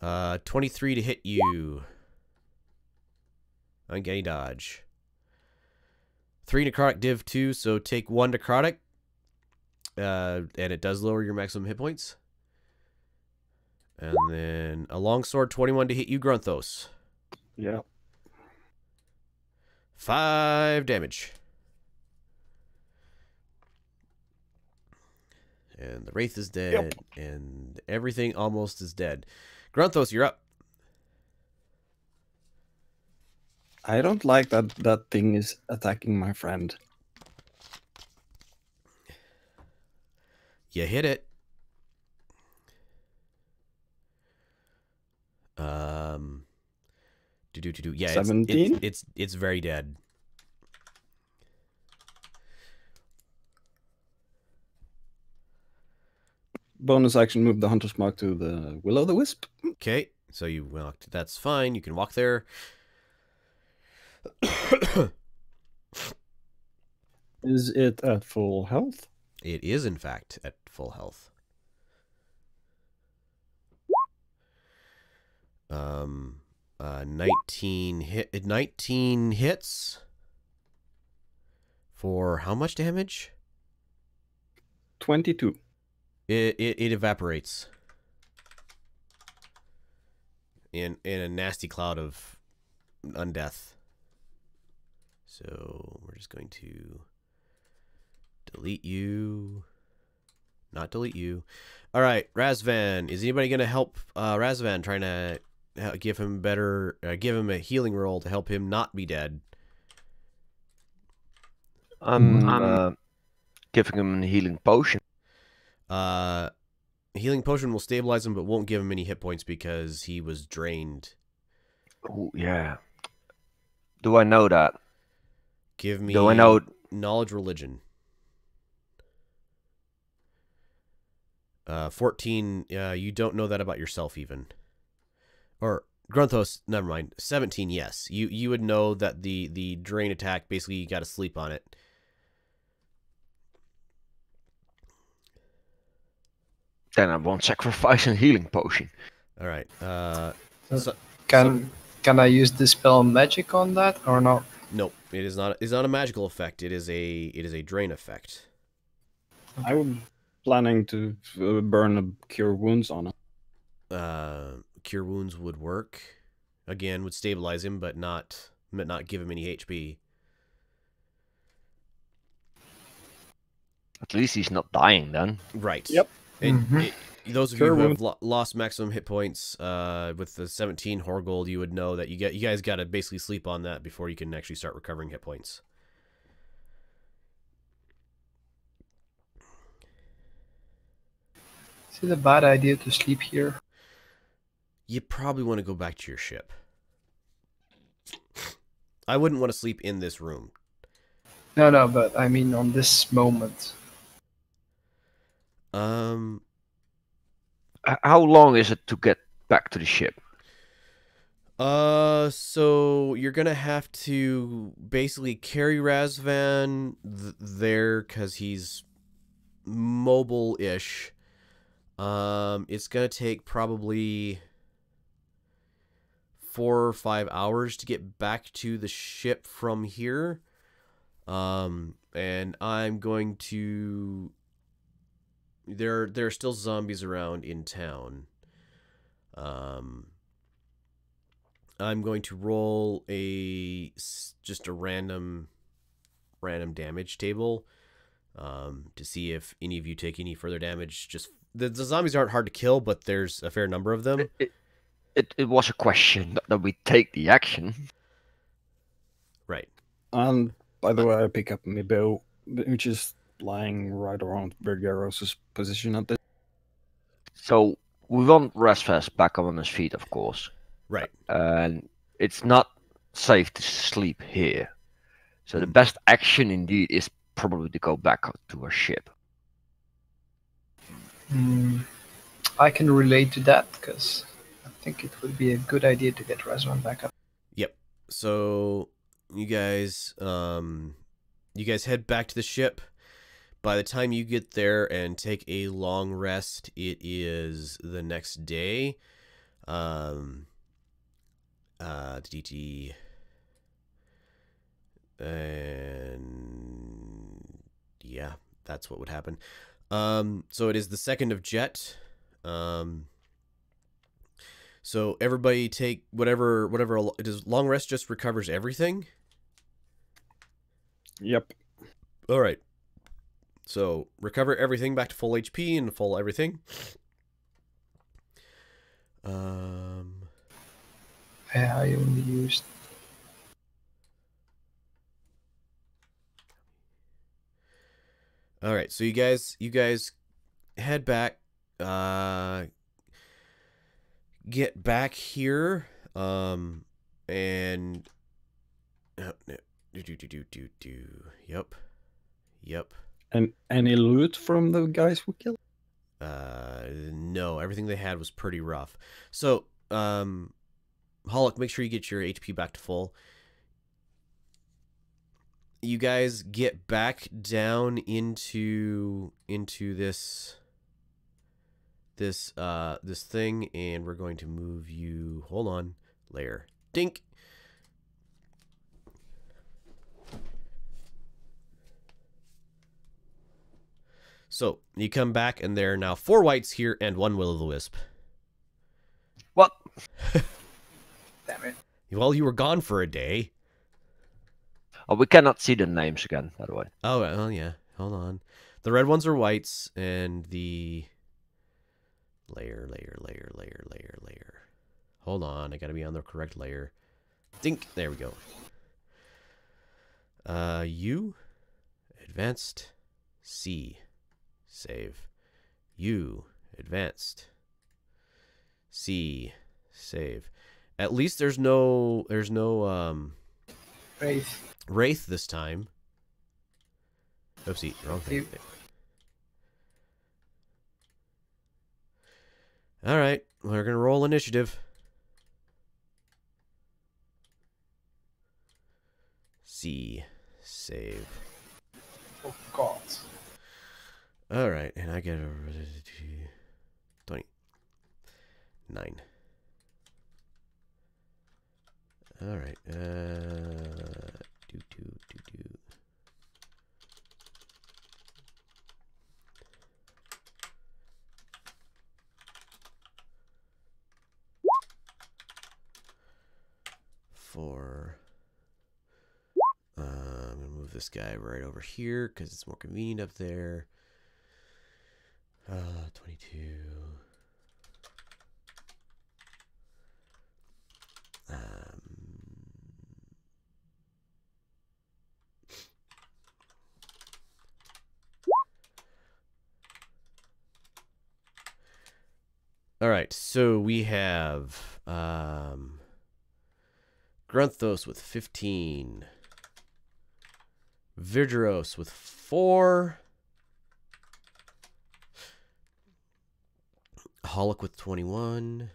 Uh, 23 to hit you. I'm getting dodge. Three necrotic div two, so take one necrotic. Uh, and it does lower your maximum hit points. And then a longsword 21 to hit you, Grunthos. Yeah. Five damage. And the Wraith is dead, and everything almost is dead. Grunthos, you're up. I don't like that that thing is attacking my friend. You hit it. Um, do do do do. Yeah, it's- it's, 17? it's it's very dead. Bonus action move the hunter's mark to the will o' the wisp. Okay, so you walked. That's fine. You can walk there. Is it at full health? It is, in fact, at full health. Um, uh, nineteen hit, nineteen hits for how much damage? Twenty-two. It it, it evaporates in in a nasty cloud of undeath. So we're just going to delete you. Not delete you. All right, Razvan. Is anybody going to help uh, Razvan trying to give him better, uh, give him a healing roll to help him not be dead? I'm Mm. uh, giving him a healing potion. Uh, healing potion will stabilize him, but won't give him any hit points because he was drained. Oh yeah. Do I know that? Give me. Do I know? knowledge religion. Uh, 14, uh, you don't know that about yourself even. Or Grunthos, never mind. 17, yes. You you would know that the the drain attack basically you got to sleep on it. Then I won't sacrifice a healing potion. All right. Uh So so- Can can I use dispel magic on that or not? Nope, it is not. It's not a magical effect. It is a. It is a drain effect. I'm planning to uh, burn a cure wounds on it. Uh, cure wounds would work. Again, would stabilize him, but not. But not give him any HP. At least he's not dying then. Right. Yep. And Mhm. it- those of Cure you who wound. have lo- lost maximum hit points uh, with the 17 Horgold, you would know that you get you guys got to basically sleep on that before you can actually start recovering hit points. Is it a bad idea to sleep here? You probably want to go back to your ship. I wouldn't want to sleep in this room. No, no, but I mean on this moment. Um, How long is it to get back to the ship? Uh, so you're gonna have to basically carry Razvan th- there because he's mobile-ish. Um, it's gonna take probably four or five hours to get back to the ship from here. Um, and I'm going to. There, there are still zombies around in town. Um. I'm going to roll a just a random random damage table um, to see if any of you take any further damage. Just the, the zombies aren't hard to kill, but there's a fair number of them. It, it, it, it was a question not that we take the action. Right. And by the way, I pick up my bow, which is lying right around Vigeiros's position at this. So we want Rasfast back on his feet, of course. Right. and it's not safe to sleep here. So Hmm. the best action indeed is probably to go back to our ship. Hmm, I can relate to that because I think it would be a good idea to get Razvan back up. Yep. So you guys um you guys head back to the ship. By the time you get there and take a long rest, it is the next day. Um uh DT and yeah, that's what would happen. Um so it is the 2nd of Jet. Um so everybody take whatever whatever does long rest just recovers everything. Yep. All right. So recover everything back to full HP and full everything. Um. Yeah, I only used. All right. So you guys, you guys, head back. Uh. Get back here. Um. And. No, do do do do do do. Yep. Yep. And any loot from the guys we killed? Uh, no, everything they had was pretty rough. So, um, Hollock, make sure you get your HP back to full. You guys get back down into into this this uh this thing, and we're going to move you. Hold on, layer. Dink. So you come back, and there are now four wights here and one will o' the wisp. What? Damn it. Well, you were gone for a day. Oh, we cannot see the names again, by the way. Oh, well, yeah. Hold on. The red ones are wights, and the layer, layer, layer, layer, layer, layer. Hold on, I gotta be on the correct layer. Dink. There we go. Uh, U, advanced, C, save. U, advanced, C, save. At least there's no, there's no um Wraith. wraith this time. Oopsie, wrong thing. You- All right, we're gonna roll initiative. C, save. Oh God. All right, and I get a twenty nine. All uh, for... Uh, I'm going to move this guy right over here because it's more convenient up there. Uh, 22. Um, all right, so we have um, Grunthos with 15. Vigeiros with 4. Holic with 21.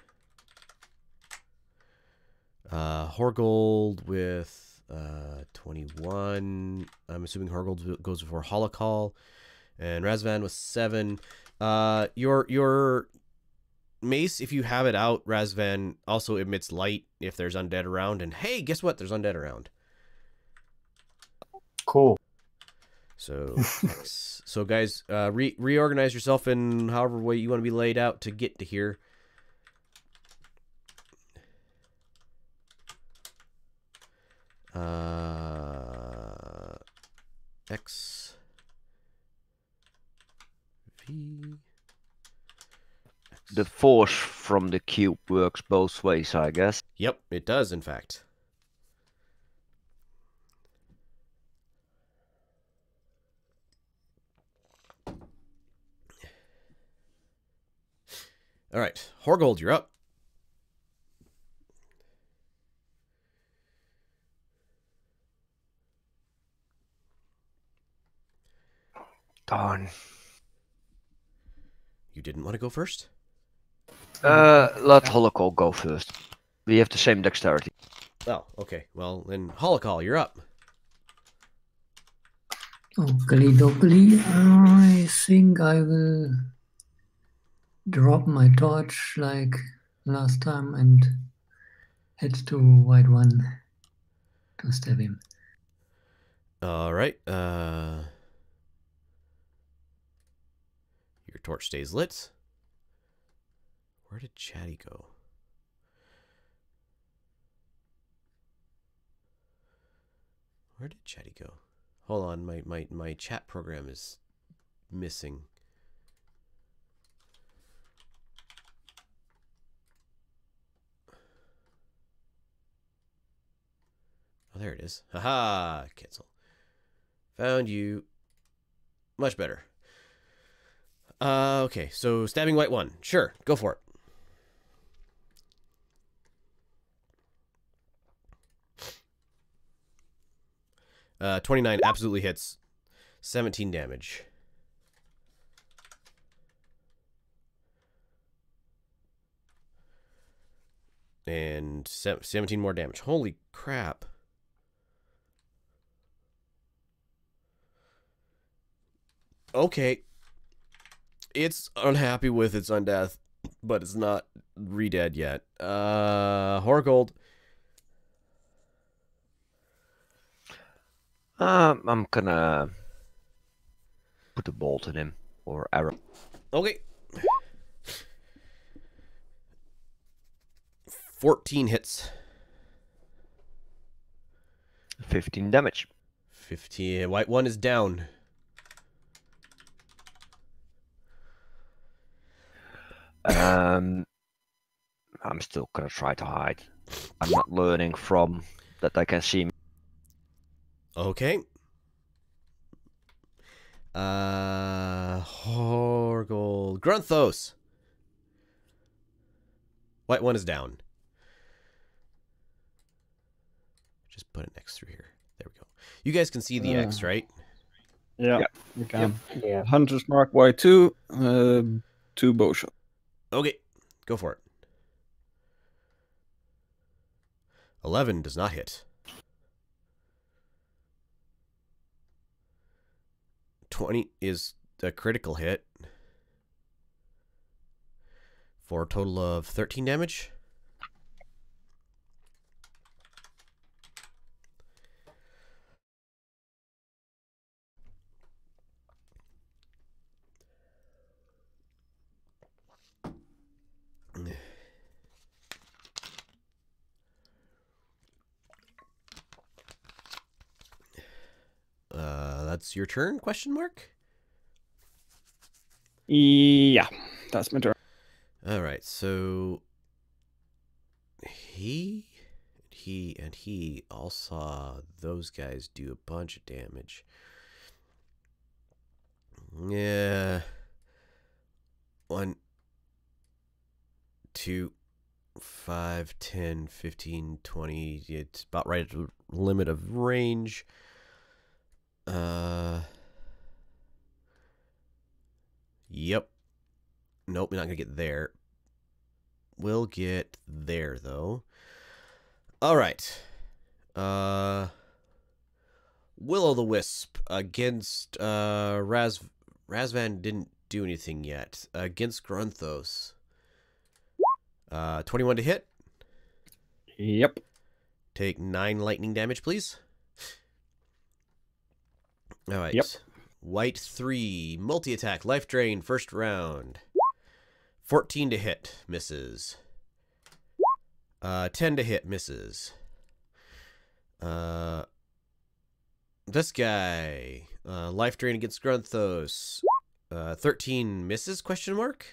Uh, Horgold with uh, 21. I'm assuming Horgold goes before Holocall. And Razvan with 7. Uh, your your mace, if you have it out, Razvan also emits light if there's undead around. And hey, guess what? There's undead around. Cool. So, so guys, uh, re- reorganize yourself in however way you want to be laid out to get to here. Uh, X V. X. The force from the cube works both ways, I guess. Yep, it does. In fact. All right, Horgold, you're up. Darn. You didn't want to go first? Uh, let Holocall go first. We have the same dexterity. Oh, okay. Well, then Holocall, you're up. Oakley dokley, I think I will drop my torch like last time and head to wight one to stab him. All right. Uh, your torch stays lit. Where did Chatty go? Where did Chatty go? Hold on, my, my, my chat program is missing. Oh, there it is. Haha, cancel. Found you. Much better. Uh, okay, so stabbing wight one. Sure, go for it. Uh, 29 absolutely hits. 17 damage. And 17 more damage. Holy crap. Okay. It's unhappy with its undeath, but it's not re-dead yet. Uh, Horgold. Um, I'm gonna put a bolt in him or arrow. Okay. 14 hits. 15 damage. 15. Wight one is down. Um, I'm still gonna try to hide. I'm not learning from that I can see. Me. Okay. Uh, Horgold. Grunthos. Wight one is down. Just put an X through here. There we go. You guys can see the X, Uh, right? Yeah, Yep. you can. Yeah. Hunter's Mark Y2, uh, two bow shot. Okay, go for it. 11 does not hit. 20 is a critical hit. For a total of 13 damage. It's your turn? Question mark. Yeah, that's my turn. All right, so he, he, and he all saw those guys do a bunch of damage. Yeah. One, two, five, ten, fifteen, twenty. It's about right at the limit of range. Uh. Yep. Nope, we're not gonna get there. We'll get there though. All right. Uh Will o' the Wisp against uh Raz Razvan didn't do anything yet. Against Grunthos. Uh 21 to hit. Yep. Take 9 lightning damage, please. All right. Yep. Wight 3, multi attack, life drain, first round. 14 to hit, misses. Uh, 10 to hit, misses. Uh, this guy, uh, life drain against Grunthos. Uh, 13 misses, question mark?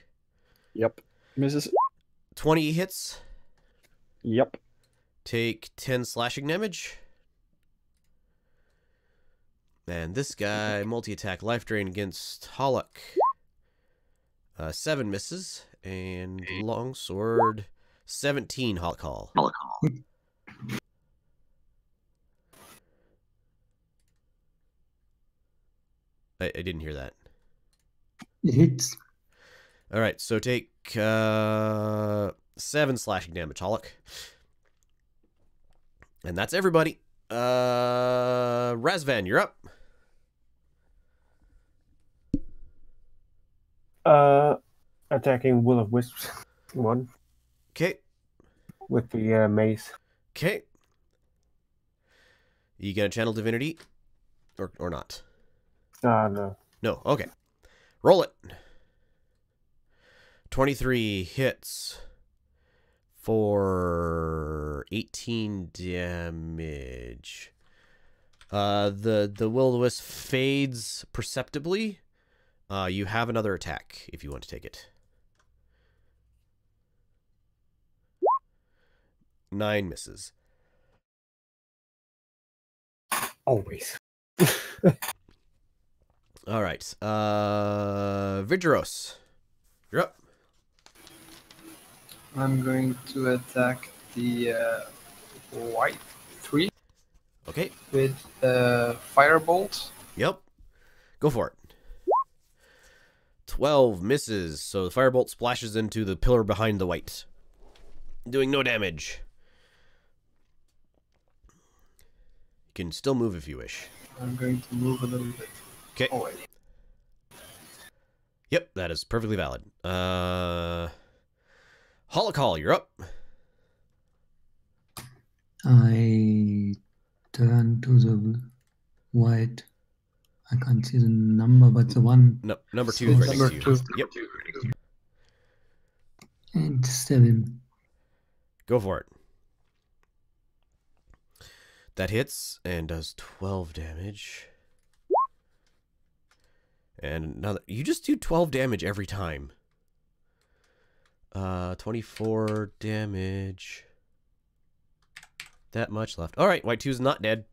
Yep. Misses. 20 hits, Yep. take 10 slashing damage. And this guy, multi attack, life drain against Hollock. Uh, seven misses. And longsword, 17 Hollock Hall. I, I didn't hear that. It hits. All right, so take uh, seven slashing damage, Hollock. And that's everybody. Uh, Razvan, you're up. Uh, attacking Will of Wisps. One Okay, with the uh, mace. okay. You gonna channel divinity, or or not? Ah, no. No. Okay. Roll it. 23 hits for 18 damage. Uh the the will o' wisp fades perceptibly. Uh you have another attack if you want to take it. 9 misses. Always. All right. Uh Vigeiros. You're up. I'm going to attack the uh, wight three Okay. with uh, firebolt. Yep. Go for it. 12 misses, so the firebolt splashes into the pillar behind the wight, doing no damage. You can still move if you wish. I'm going to move a little bit Okay. away. Yep, that is perfectly valid. Uh, Holocall, you're up. I turn to the wight. I can't see the number, but the one No, number two is right Number next to you. two. Yep, and seven. go for it. That hits and does 12 damage. And another. You just do 12 damage every time. Uh, 24 damage. That much left. All right, Wight 2's not dead.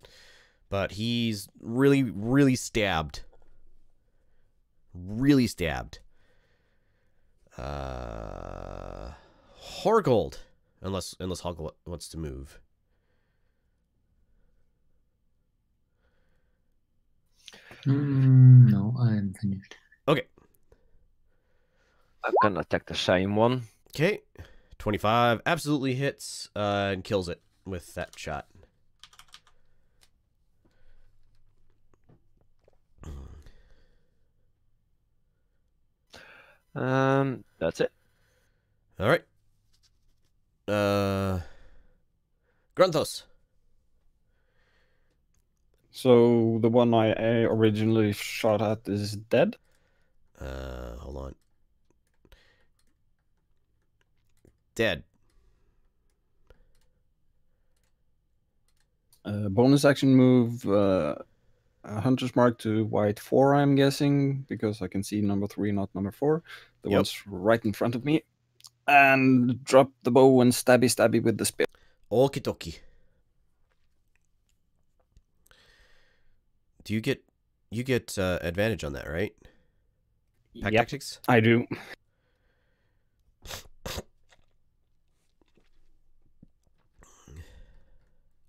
But he's really, really stabbed. Really stabbed. Uh, Horgold. Unless, unless Hoggle wants to move. Mm, no, I am finished. Okay. I'm gonna attack the same one. Okay. 25 absolutely hits uh, and kills it with that shot. Um, that's it. All right. Uh, Grunthos. So the one I originally shot at is dead. Uh, hold on. Dead. Uh, bonus action move. Uh, a hunter's mark to wight four, I'm guessing, because I can see number three, not number four. The Yep. one's right in front of me. And drop the bow and stabby stabby with the spear. Okie dokie. Do you get you get uh, advantage on that, right? Pack Yep, tactics. I do.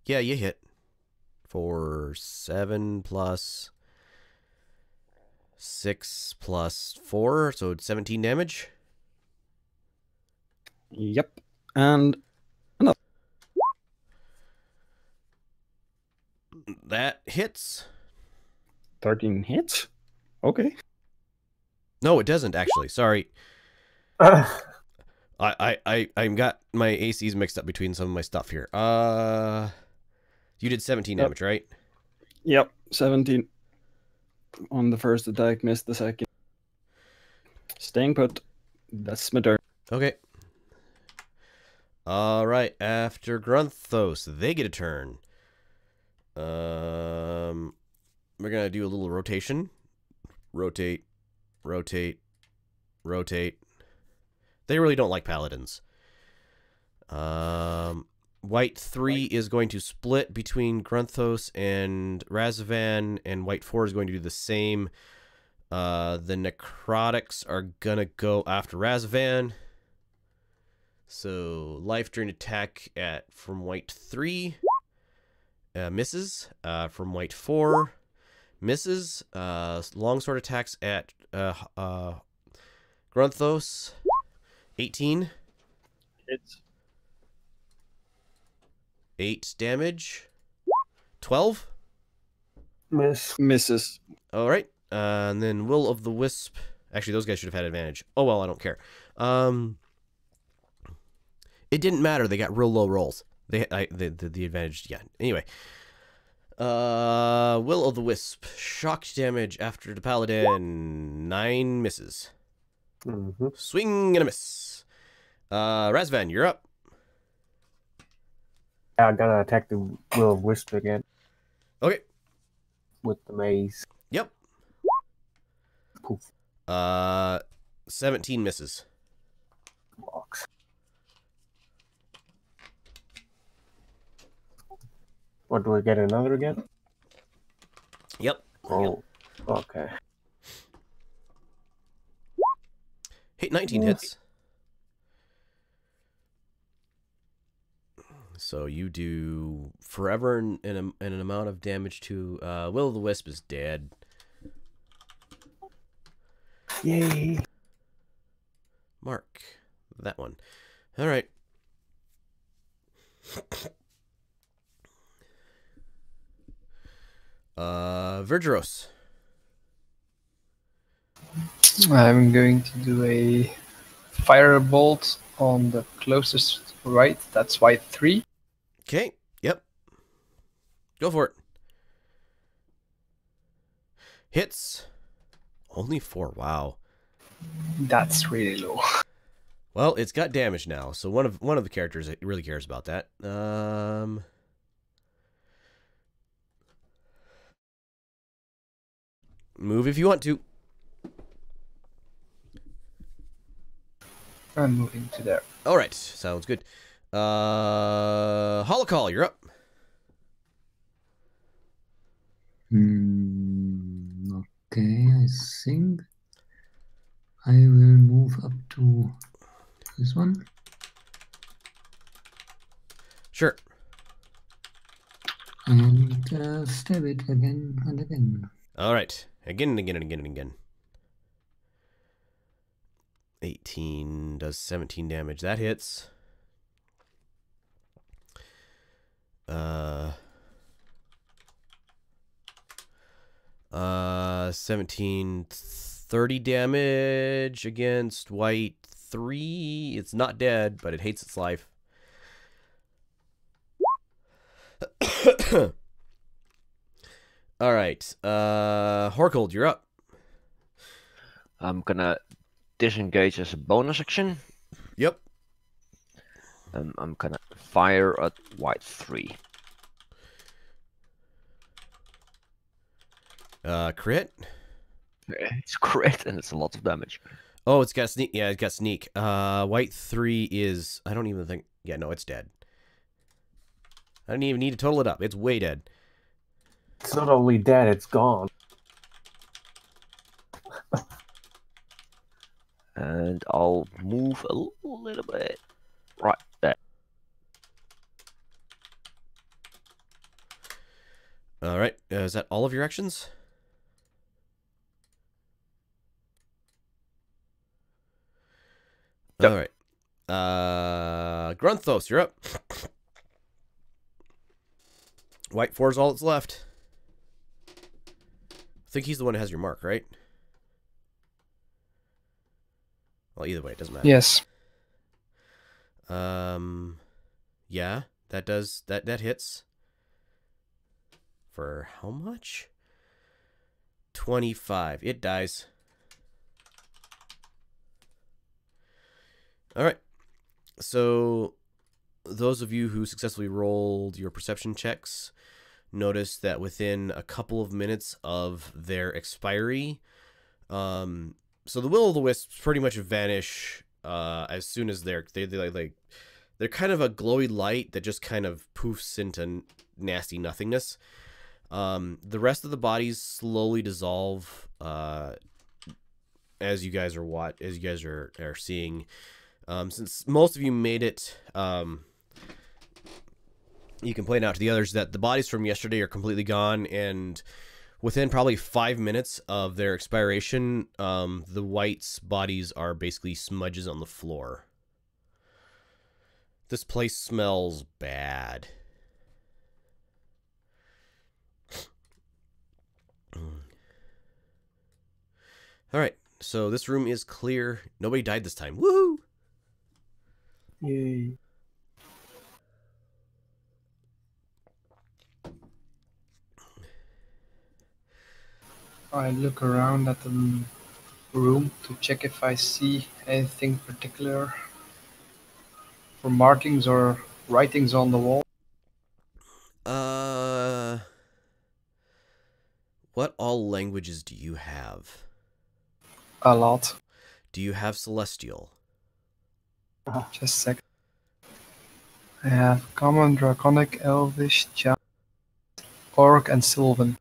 Yeah, you hit for seven plus six plus four, so it's seventeen damage. Yep. And another. That hits. 13 hits. Okay. No, it doesn't actually. Sorry. Uh, I, I, I, I got my ACs mixed up between some of my stuff here. Uh, you did 17 Yep. damage, right? Yep. 17 on the first attack, missed the second. Staying put. That's my turn. Okay. All right. After Grunthos, they get a turn. Um, we're gonna do a little rotation. Rotate, rotate, rotate. They really don't like paladins. Um, wight three is going to split between Grunthos and Razavan, and wight four is going to do the same. Uh, the necrotics are gonna go after Razavan. So life drain attack at from wight three uh, misses. Uh, from wight four misses. Uh, longsword attacks at uh, uh, Grunthos. Eighteen. It's Eight damage. Twelve. miss. misses. All right. Uh, and then Will of the Wisp. Actually, those guys should have had advantage. Oh well, I don't care. Um, it didn't matter. They got real low rolls. They, I, the, the, the advantage. Yeah. Anyway. Uh, Will of the Wisp. Shocked damage after the Paladin. Nine misses. hmm Swing and a miss. Uh, Razvan, you're up. I'm gonna attack the Will of Wisp again Okay. with the maze. Yep. Poof. Uh, 17 misses. Box. What do I get another again? Yep. Oh, okay. Hit 19 Oof. hits. So you do forever in, in, an amount of damage to uh, Will of the Wisp is dead. Yay! Mark that one. All right. Uh, Vigeiros. I'm going to do a firebolt on the closest right. That's why three. Okay. Yep. Go for it. Hits. Only four. Wow. That's really low. Well, it's got damage now, so one of one of the characters really cares about that. Um. Move if you want to. I'm moving to there. All right, sounds good. Uh, Holocall, you're up. Hmm, okay, I think I will move up to this one. Sure. And uh, stab it again and again. All right, again and again and again and again. 18 does 17 damage. That hits. Uh. Uh, 17, 30 damage against wight 3. It's not dead, but it hates its life. All right. Uh, Horgold, you're up. I'm gonna disengage as a bonus action. Yep. And I'm gonna fire at wight three. Uh, crit. It's crit and it's a lot of damage. Oh, it's got sneak. Yeah, it's got sneak. Uh, wight three is. I don't even think. Yeah, no, it's dead. I don't even need to total it up. It's way dead. It's not only dead, it's gone. And I'll move a little bit. Right there. All right. Uh, is that all of your actions? Yep. All right. Uh, Grunthos, you're up. Wight four is all that's left. I think he's the one who has your mark, right? Well, either way, it doesn't matter. Yes. Um, yeah, that does that that hits. For how much? Twenty five. It dies. All right. So, those of you who successfully rolled your perception checks notice that within a couple of minutes of their expiry, um, so the will o' the wisps pretty much vanish uh, as soon as they're they they like, like they're kind of a glowy light that just kind of poofs into nasty nothingness. Um, the rest of the bodies slowly dissolve uh, as you guys are what as you guys are are seeing. Um, since most of you made it, um, you can point out to the others that the bodies from yesterday are completely gone, and within probably five minutes of their expiration, um, the wights' bodies are basically smudges on the floor. This place smells bad. All right, so this room is clear. Nobody died this time. Woohoo! Yay. I look around at the room to check if I see anything particular for markings or writings on the wall. Uh, what all languages do you have? A lot. Do you have Celestial? Just a second. I have Common, Draconic, Elvish, Jap, Orc, and Sylvan.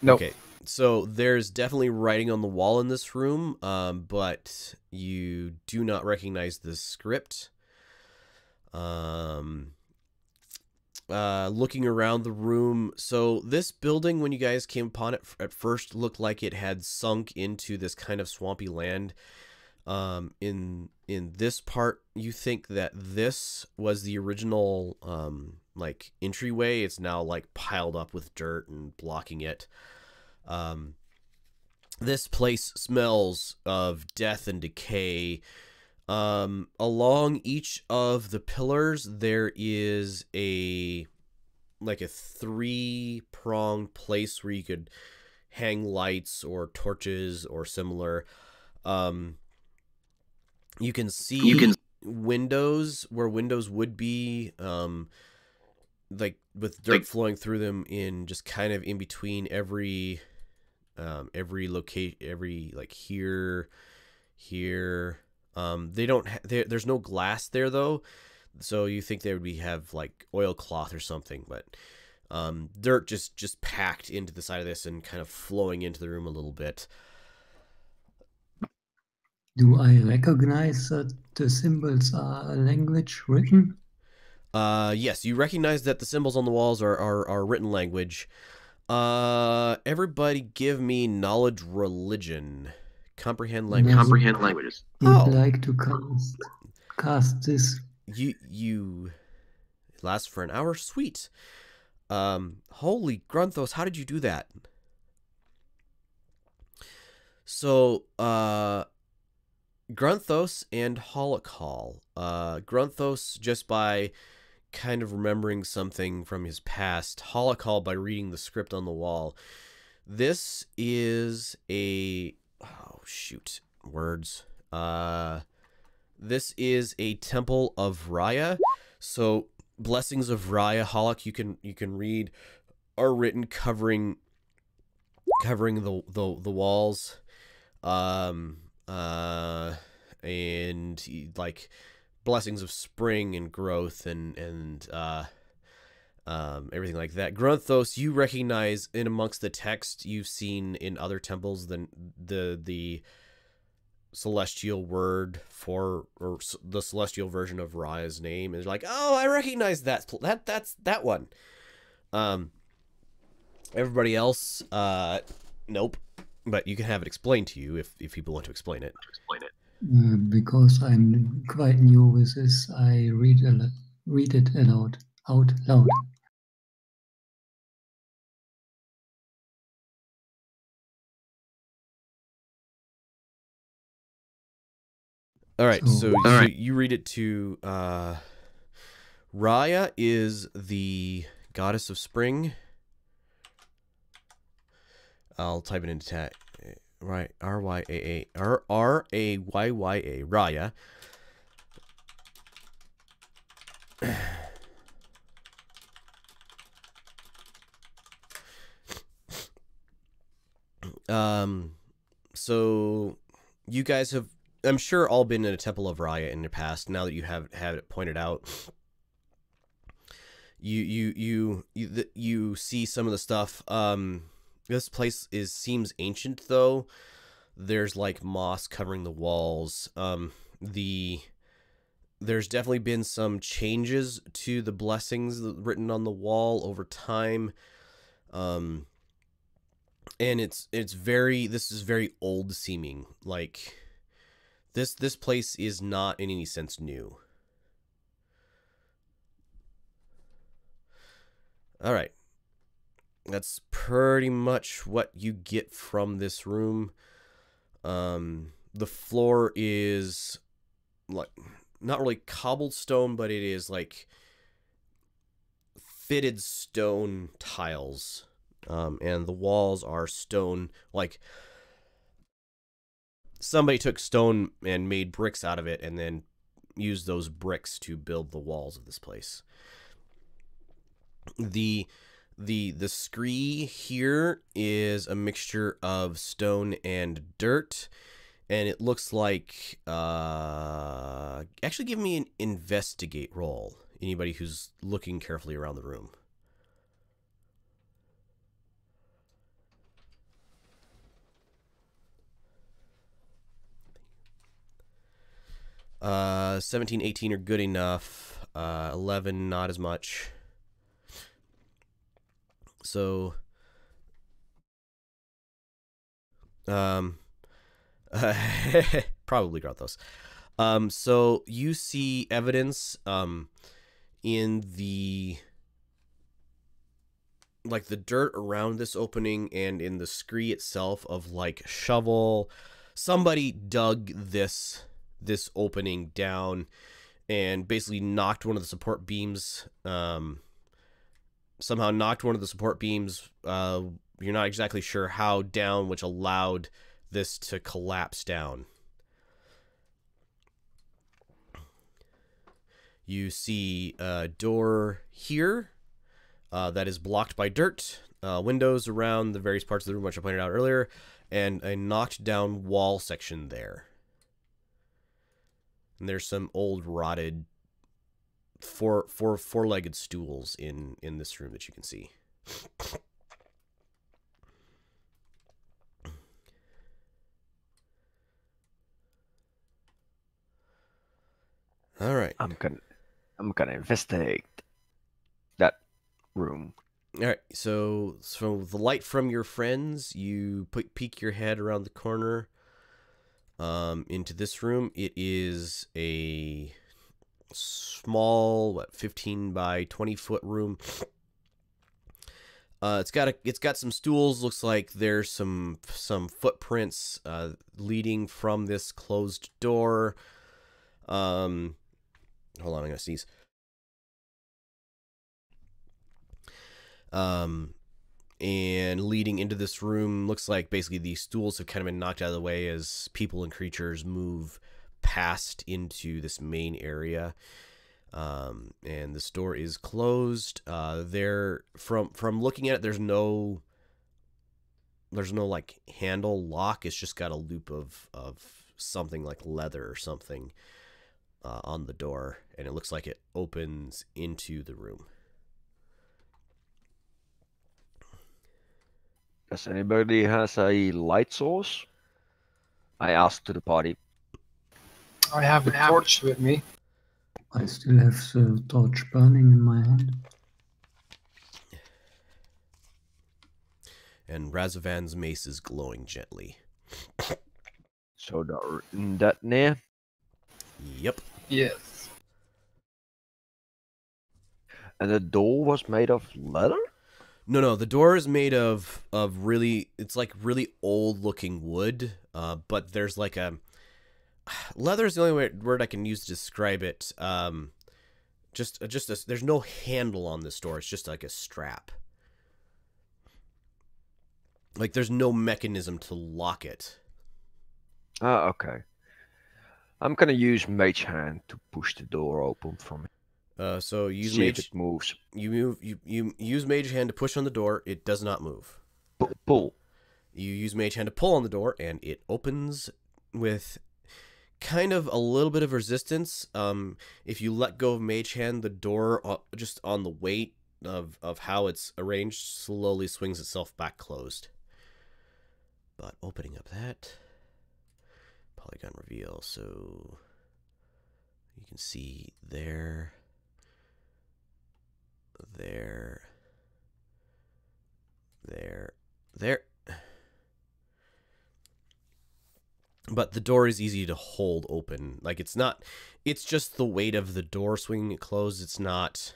No. Okay, so there's definitely writing on the wall in this room, um, but you do not recognize the script. Um, uh, looking around the room, so this building, when you guys came upon it at first, looked like it had sunk into this kind of swampy land. Um, in in this part, you think that this was the original um, like entryway. It's now like piled up with dirt and blocking it. Um, this place smells of death and decay. Um, along each of the pillars, there is a like a three pronged place where you could hang lights or torches or similar. Um, you can see You can- windows where windows would be. Um, like with dirt Like- flowing through them in just kind of in between every um every location every like here here um they don't ha- there's no glass there though so you think they would be have like oilcloth or something but um dirt just just packed into the side of this and kind of flowing into the room a little bit Do I recognize that the symbols are language written? Uh, yes, you recognize that the symbols on the walls are are, are written language. Uh, everybody, give me knowledge, religion, comprehend language. Yes. Comprehend languages. Would Oh. like to cast cast this. You you it lasts for an hour. Sweet. Um, holy Grunthos, how did you do that? So, uh, Grunthos and Holocaul. Uh, Grunthos just by kind of remembering something from his past. Holocaul by reading the script on the wall. This is a oh shoot words. Uh, this is a temple of Raya. So blessings of Raya Holok you can you can read are written covering covering the the, the walls, um, uh, and like blessings of spring and growth and and uh, um, everything like that. Grunthos, you recognize in amongst the text you've seen in other temples than the the celestial word for or the celestial version of Raya's name is like, oh, I recognize that that that's that one. Um, everybody else, uh, nope. But you can have it explained to you if if people want to explain it. Explain it. Uh, because I'm quite new with this, I read al- read it aloud out loud. All right, So- so, All you, you read it to uh, Raya is the goddess of spring. I'll type it into chat. Right, R Y A A R R A Y Y A Raya. Um, so you guys have I'm sure all been in a temple of Raya in the past. Now that you have had it pointed out, you you you you you see some of the stuff. Um, this place is seems ancient though. There's like moss covering the walls. Um, the there's definitely been some changes to the blessings written on the wall over time. Um, and it's it's very this is very old seeming like this this place is not in any sense new. All right. That's pretty much what you get from this room. Um the floor is like not really cobblestone, but it is like fitted stone tiles. Um and the walls are stone like somebody took stone and made bricks out of it and then used those bricks to build the walls of this place. The the the scree here is a mixture of stone and dirt and it looks like uh actually give me an investigate roll anybody who's looking carefully around the room Uh, 17, 18 are good enough. Uh, 11, not as much. So, um, probably Grunthos. Um, so you see evidence, um, in the like the dirt around this opening and in the scree itself of like shovel. Somebody dug this this opening down and basically knocked one of the support beams um, somehow knocked one of the support beams uh, you're not exactly sure how down which allowed this to collapse down. You see a door here uh, that is blocked by dirt uh, windows around the various parts of the room which i pointed out earlier and a knocked down wall section there and there's some old rotted four four four-legged stools in in this room that you can see. All right. I'm gonna I'm gonna investigate that room. all right. So so the light from your friends you put peek your head around the corner um into this room it is a small what 15 by 20 foot room uh, it's got a, it's got some stools. Looks like there's some some footprints uh, leading from this closed door. Um, hold on, I'm gonna sneeze. Um, and leading into this room looks like basically these stools have kind of been knocked out of the way as people and creatures move past into this main area um, and this door is closed. Uh, there from from looking at it, there's no there's no like handle lock. It's just got a loop of of something like leather or something uh, on the door, and it looks like it opens into the room. Does anybody has a light source? I asked to the party. I have a torch with me. I still have the torch burning in my hand. And Razovan's mace is glowing gently. So the, in that near. Yep. Yes. And the door was made of leather? No, no, the door is made of of really it's like really old looking wood, uh, but there's like a leather is the only word, I can use to describe it. Um, just just a, there's no handle on this door. It's just like a strap. Like there's no mechanism to lock it. Ah, okay. I'm gonna use Mage Hand to push the door open from it. Uh, so you use See if mage it moves. you move you, you use mage hand to push on the door. It does not move. Pu- Pull. You use mage hand to pull on the door, and it opens with kind of a little bit of resistance. Um, if you let go of mage hand, the door uh, just on the weight of of how it's arranged slowly swings itself back closed. But opening up that polygon reveal, so you can see there, there, there, there. but the door is easy to hold open. Like it's not it's just the weight of the door swinging it closed. It's not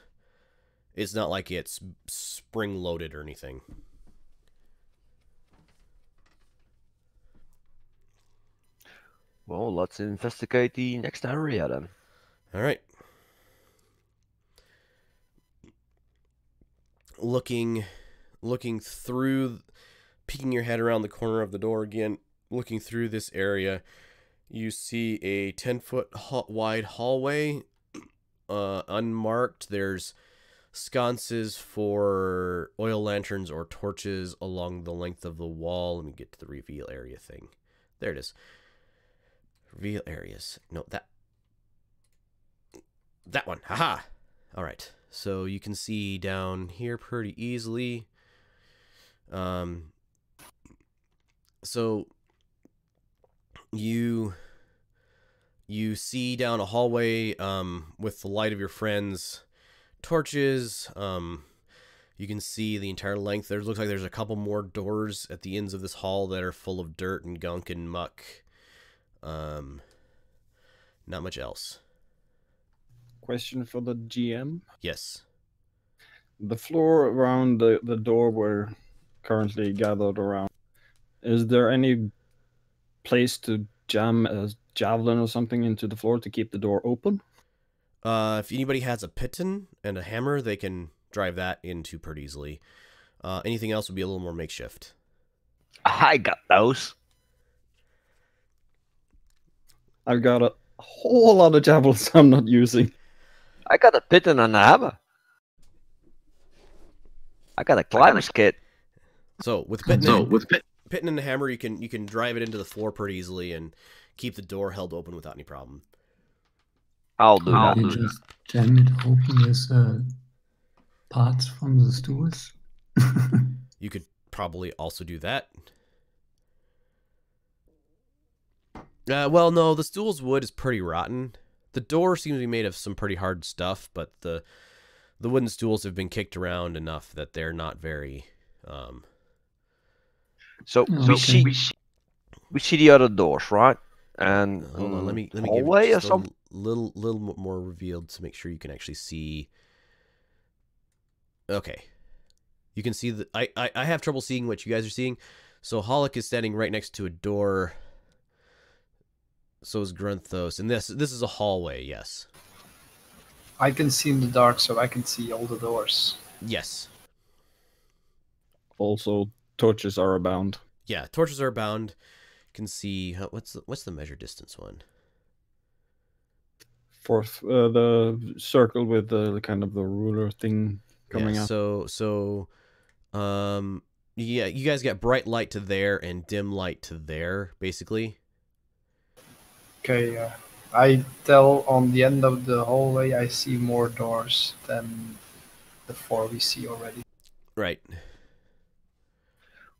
it's not like it's spring loaded or anything. Well, let's investigate the next area then. All right. Looking looking through peeking your head around the corner of the door again, looking through this area, you see a 10 foot wide hallway uh, unmarked. There's sconces for oil lanterns or torches along the length of the wall. Let me get to the reveal area thing. There it is. Reveal areas. No, that. That one. Haha. All right. So you can see down here pretty easily. Um. So you you see down a hallway um, with the light of your friends torches um, you can see the entire length there looks like there's a couple more doors at the ends of this hall that are full of dirt and gunk and muck um, not much else Question for the GM. yes The floor around the, the door we're currently gathered around, is there any place to jam a javelin or something into the floor to keep the door open? uh, if anybody has a piton and a hammer they can drive that into pretty easily uh, anything else would be a little more makeshift I got those. I've got a whole lot of javelins I'm not using. I got a piton and a hammer. I got a climber's kit. so with piton So and- with pit, piton and a hammer, you can you can drive it into the floor pretty easily and keep the door held open without any problem. I'll do I'll that. You just jam it open with uh, parts from the stools. You could probably also do that. Uh, well, no, the stool's wood is pretty rotten. The door seems to be made of some pretty hard stuff, but the the wooden stools have been kicked around enough that they're not very. Um, So Oh, we okay. see we see the other doors, right? And hold on, let me let me give hallway you or just a something. little little more revealed to make sure you can actually see. Okay, you can see the. I I, I have trouble seeing what you guys are seeing. So Hollick is standing right next to a door. So is Grunthos, and this this is a hallway. Yes, I can see in the dark, so I can see all the doors. yes, Also, torches are abound. yeah. Torches are bound. You can see how, what's the, what's the measure distance one? Fourth, uh, the circle with the kind of the ruler thing coming yeah, out. So so, um, yeah, you guys got bright light to there and dim light to there, basically. Okay, uh, I tell on the end of the hallway I see more doors than the four we see already. Right.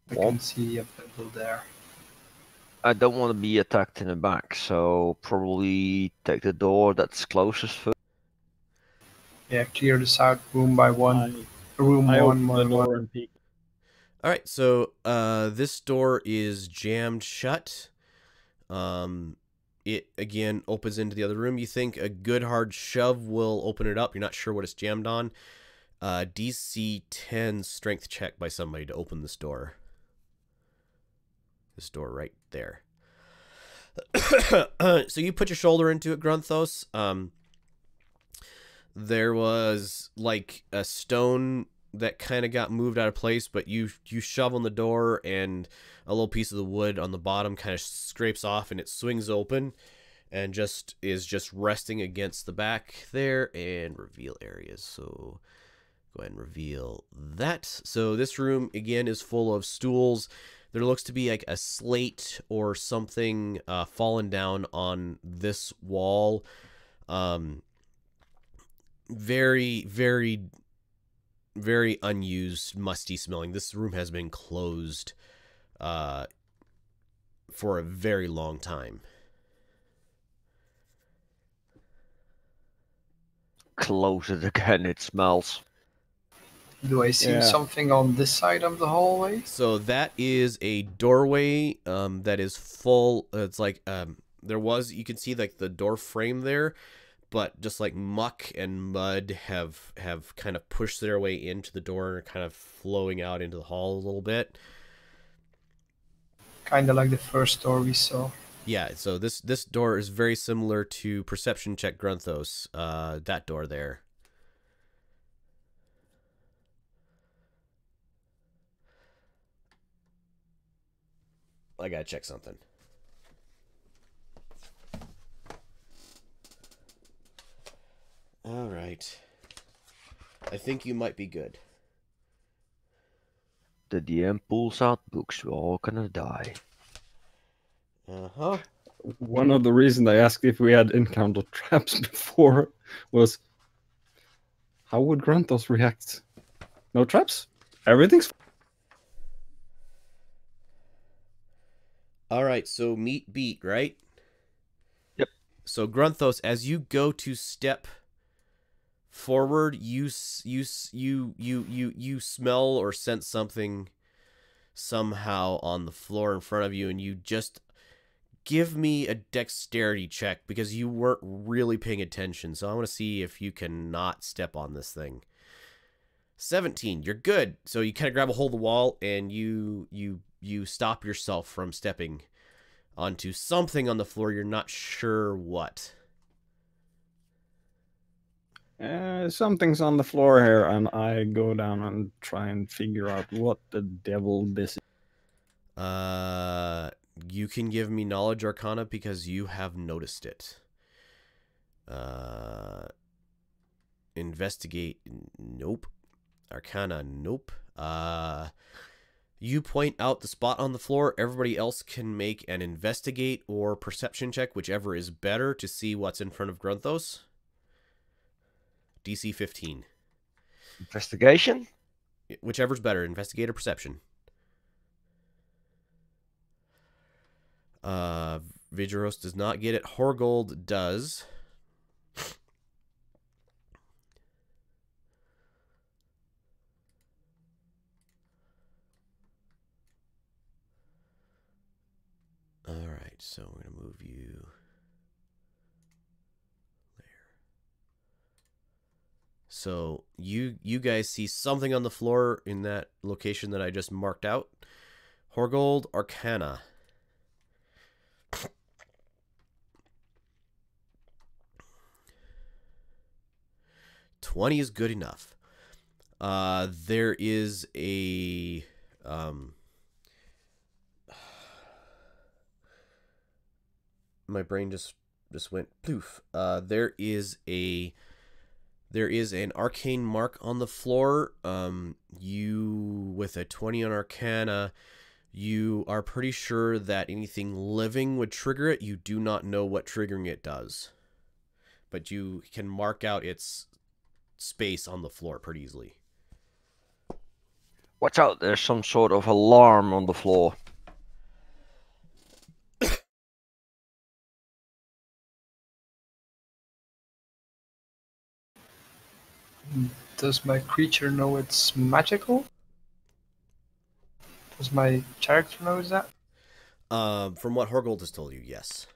I Well- can see a pebble there. I don't want to be attacked in the back, so probably take the door that's closest first. Yeah, clear this out room by one. I, room I one open the by one. door and peek. All right, so uh, this door is jammed shut. Um, it again opens into the other room. You think a good hard shove will open it up. You're not sure what it's jammed on. Uh, DC 10 strength check by somebody to open this door. This door right there. so you put your shoulder into it, Grunthos. Um, there was like a stone that kind of got moved out of place, but you you shove on the door and a little piece of the wood on the bottom kind of scrapes off and it swings open and just is just resting against the back there and reveal areas. So go ahead and reveal that. So this room again is full of stools. There looks to be like a slate or something uh, fallen down on this wall. Um, very, very very unused, musty smelling. This room has been closed uh, for a very long time. Close it again, it smells. Do I see Yeah. something on this side of the hallway? So that is a doorway um, that is full. It's like um, there was. You can see like the door frame there, but just like muck and mud have have kind of pushed their way into the door and are kind of flowing out into the hall a little bit. Kind of like the first door we saw. Yeah, so this this door is very similar to Perception Check Grunthos. Uh, that door there. I gotta check something. All right. I think you might be good. The DM pulls out books. We're all gonna die. Uh huh. One of the reasons I asked if we had encountered traps before was how would Grunthos react? No traps? Everything's All right, so meet beat, right? Yep. So Grunthos, as you go to step forward, you you you you you you smell or sense something somehow on the floor in front of you, and you just give me a dexterity check because you weren't really paying attention. So I want to see if you can not step on this thing. 17 you're good so you kind of grab a hold of the wall and you you you stop yourself from stepping onto something on the floor you're not sure what uh, something's on the floor here, and I go down and try and figure out what the devil this is. uh you can give me knowledge arcana because you have noticed it. Uh investigate nope. Arcana nope. Uh you point out the spot on the floor. Everybody else can make an investigate or perception check whichever is better to see what's in front of grunthos dc 15 Investigation? whichever's better investigate or perception. Uh Vigeiros does not get it. Horgold does. All right so we're gonna move you there so you you guys see something on the floor in that location that I just marked out. Horgold Arcana. Twenty is good enough. Uh, there is a um. My brain just just went poof. Uh, there is a There is an arcane mark on the floor. Um, you, with a 20 on Arcana, you are pretty sure that anything living would trigger it. You do not know what triggering it does. But you can mark out its space on the floor pretty easily. Watch out, there's some sort of alarm on the floor. Does my creature know it's magical? Does my character know that? Um, from what Horgold has told you, yes.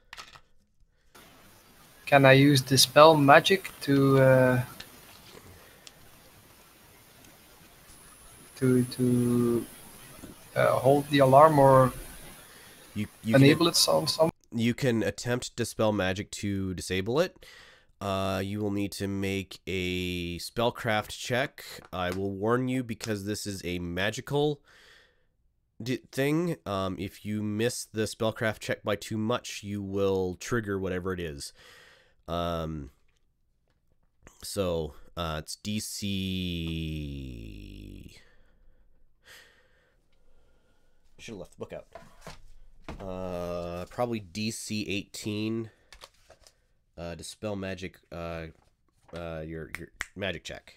Can I use dispel magic to uh, to to uh, hold the alarm or You you can, enable it on some? you can attempt dispel magic to disable it. Uh, you will need to make a spellcraft check. I will warn you because this is a magical thing. Um, if you miss the spellcraft check by too much, you will trigger whatever it is. Um, so uh, it's DC. Should have left the book out. Uh, probably DC 18. Uh, dispel magic. Uh, uh, your your magic check.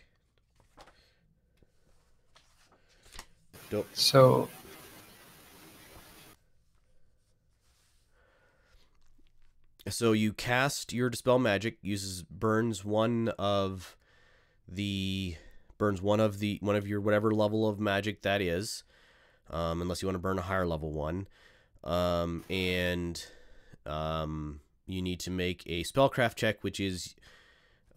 Don't. So So you cast your dispel magic uses burns one of the burns one of the one of your whatever level of magic that is, um, unless you want to burn a higher level one, um, and um, you need to make a spellcraft check, which is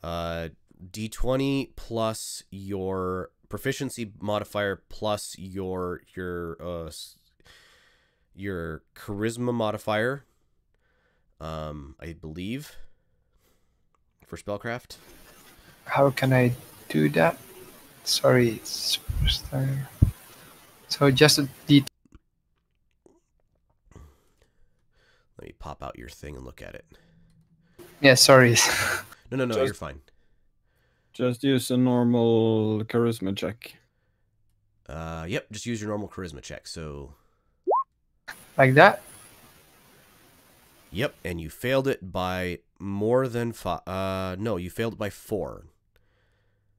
uh, d20 plus your proficiency modifier plus your your uh, your charisma modifier um, I believe, for spellcraft. how can I do that? Sorry, it's superstar. So just a D. Let me pop out your thing and look at it. Yeah, sorry. No, no, no, Just- you're fine. Just use a normal charisma check. Uh, yep, just use your normal charisma check. So, like that. yep, and you failed it by more than five. Uh, no, you failed it by four.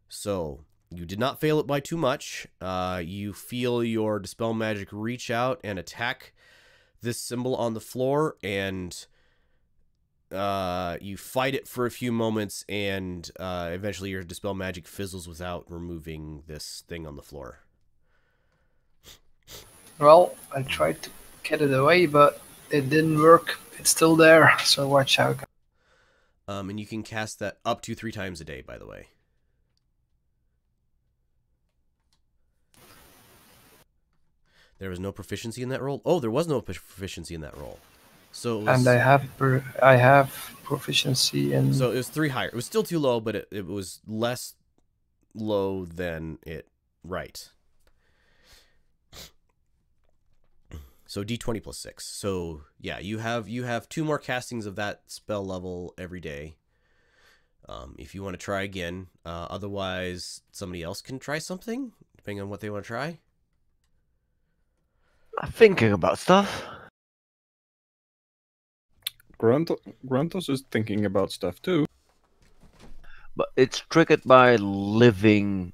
So you did not fail it by too much. Uh, you feel your dispel magic reach out and attack this symbol on the floor, and uh, you fight it for a few moments, and uh, eventually your dispel magic fizzles without removing this thing on the floor. Well, I tried to get it away, but it didn't work. It's still there, so watch out. Um, and you can cast that up to three times a day, by the way. There was no proficiency in that role. Oh, there was no proficiency in that role. So was, And I have I have proficiency in. so it was three higher. It was still too low, but it, it was less low than it right. So D twenty plus six. So yeah, you have you have two more castings of that spell level every day. Um, if you want to try again, uh, otherwise somebody else can try something depending on what they want to try. I'm thinking about stuff. Grunto- Gruntos is thinking about stuff too. But it's triggered by living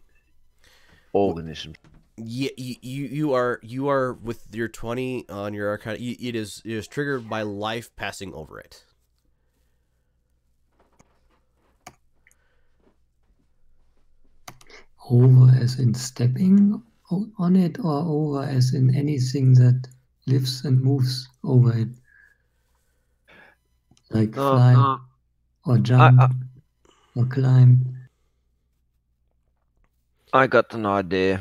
organisms. Yeah, you, you you are you are with your twenty on your arcana. y- It is it is triggered by life passing over it. Over as in stepping o- on it, or over as in anything that lives and moves over it? Like Uh, fly uh, or jump I- or climb. I got an idea.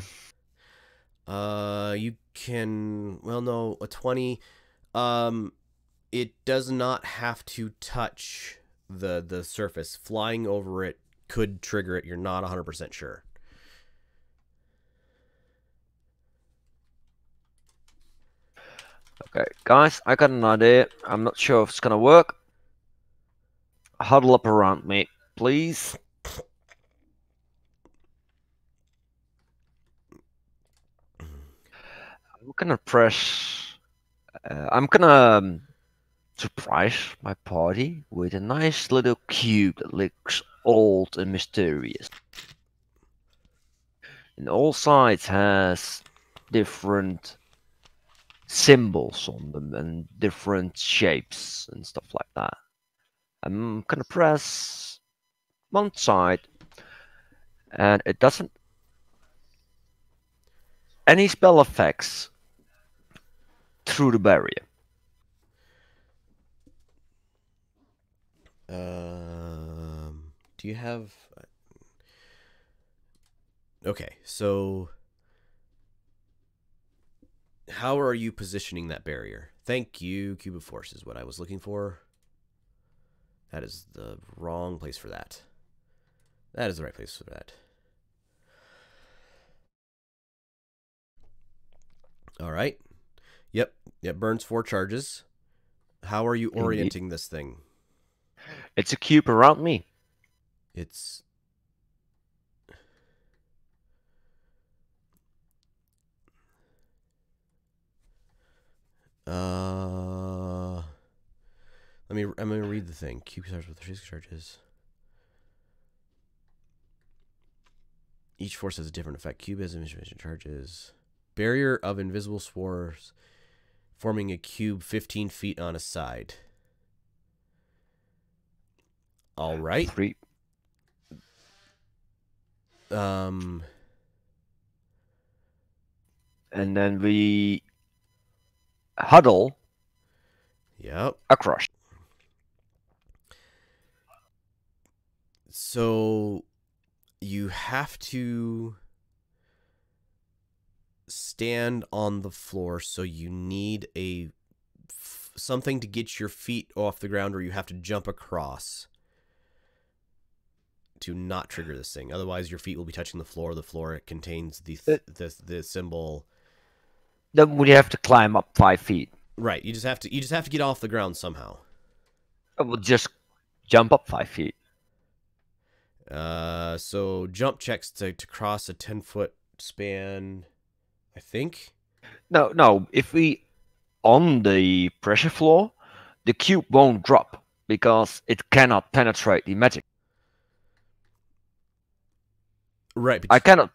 Uh, you can well no a twenty. Um, it does not have to touch the the surface. Flying over it could trigger it. You're not one hundred percent sure. Okay, guys, I got an idea. I'm not sure if it's gonna work. Huddle up around me, please. I'm gonna press. Uh, I'm gonna um, surprise my party with a nice little cube that looks old and mysterious. And all sides has different symbols on them and different shapes and stuff like that. I'm gonna press one side, and it doesn't. Any spell effects through the barrier. Um, do you have? Okay, so how are you positioning that barrier? Thank you, Cube of Force is what I was looking for. That is the wrong place for that. That is the right place for that. All right. Yep. Yep. Burns four charges. How are you Indeed. orienting this thing? It's a cube around me. It's uh let me I'm gonna read the thing. Cube starts with three charges. Each force has a different effect. Cube has emission charges. Barrier of invisible spores forming a cube 15 feet on a side. All right. Three. Um And then we huddle Yep. across. So you have to stand on the floor so you need a something to get your feet off the ground or you have to jump across to not trigger this thing otherwise your feet will be touching the floor the floor contains the uh, th- the, the symbol Then we have to climb up five feet. right you just have to you just have to get off the ground somehow I will just jump up five feet. Uh, so jump checks to, to cross a 10 foot span, I think. No, no. If we on the pressure floor, the cube won't drop because it cannot penetrate the magic. Right. I cannot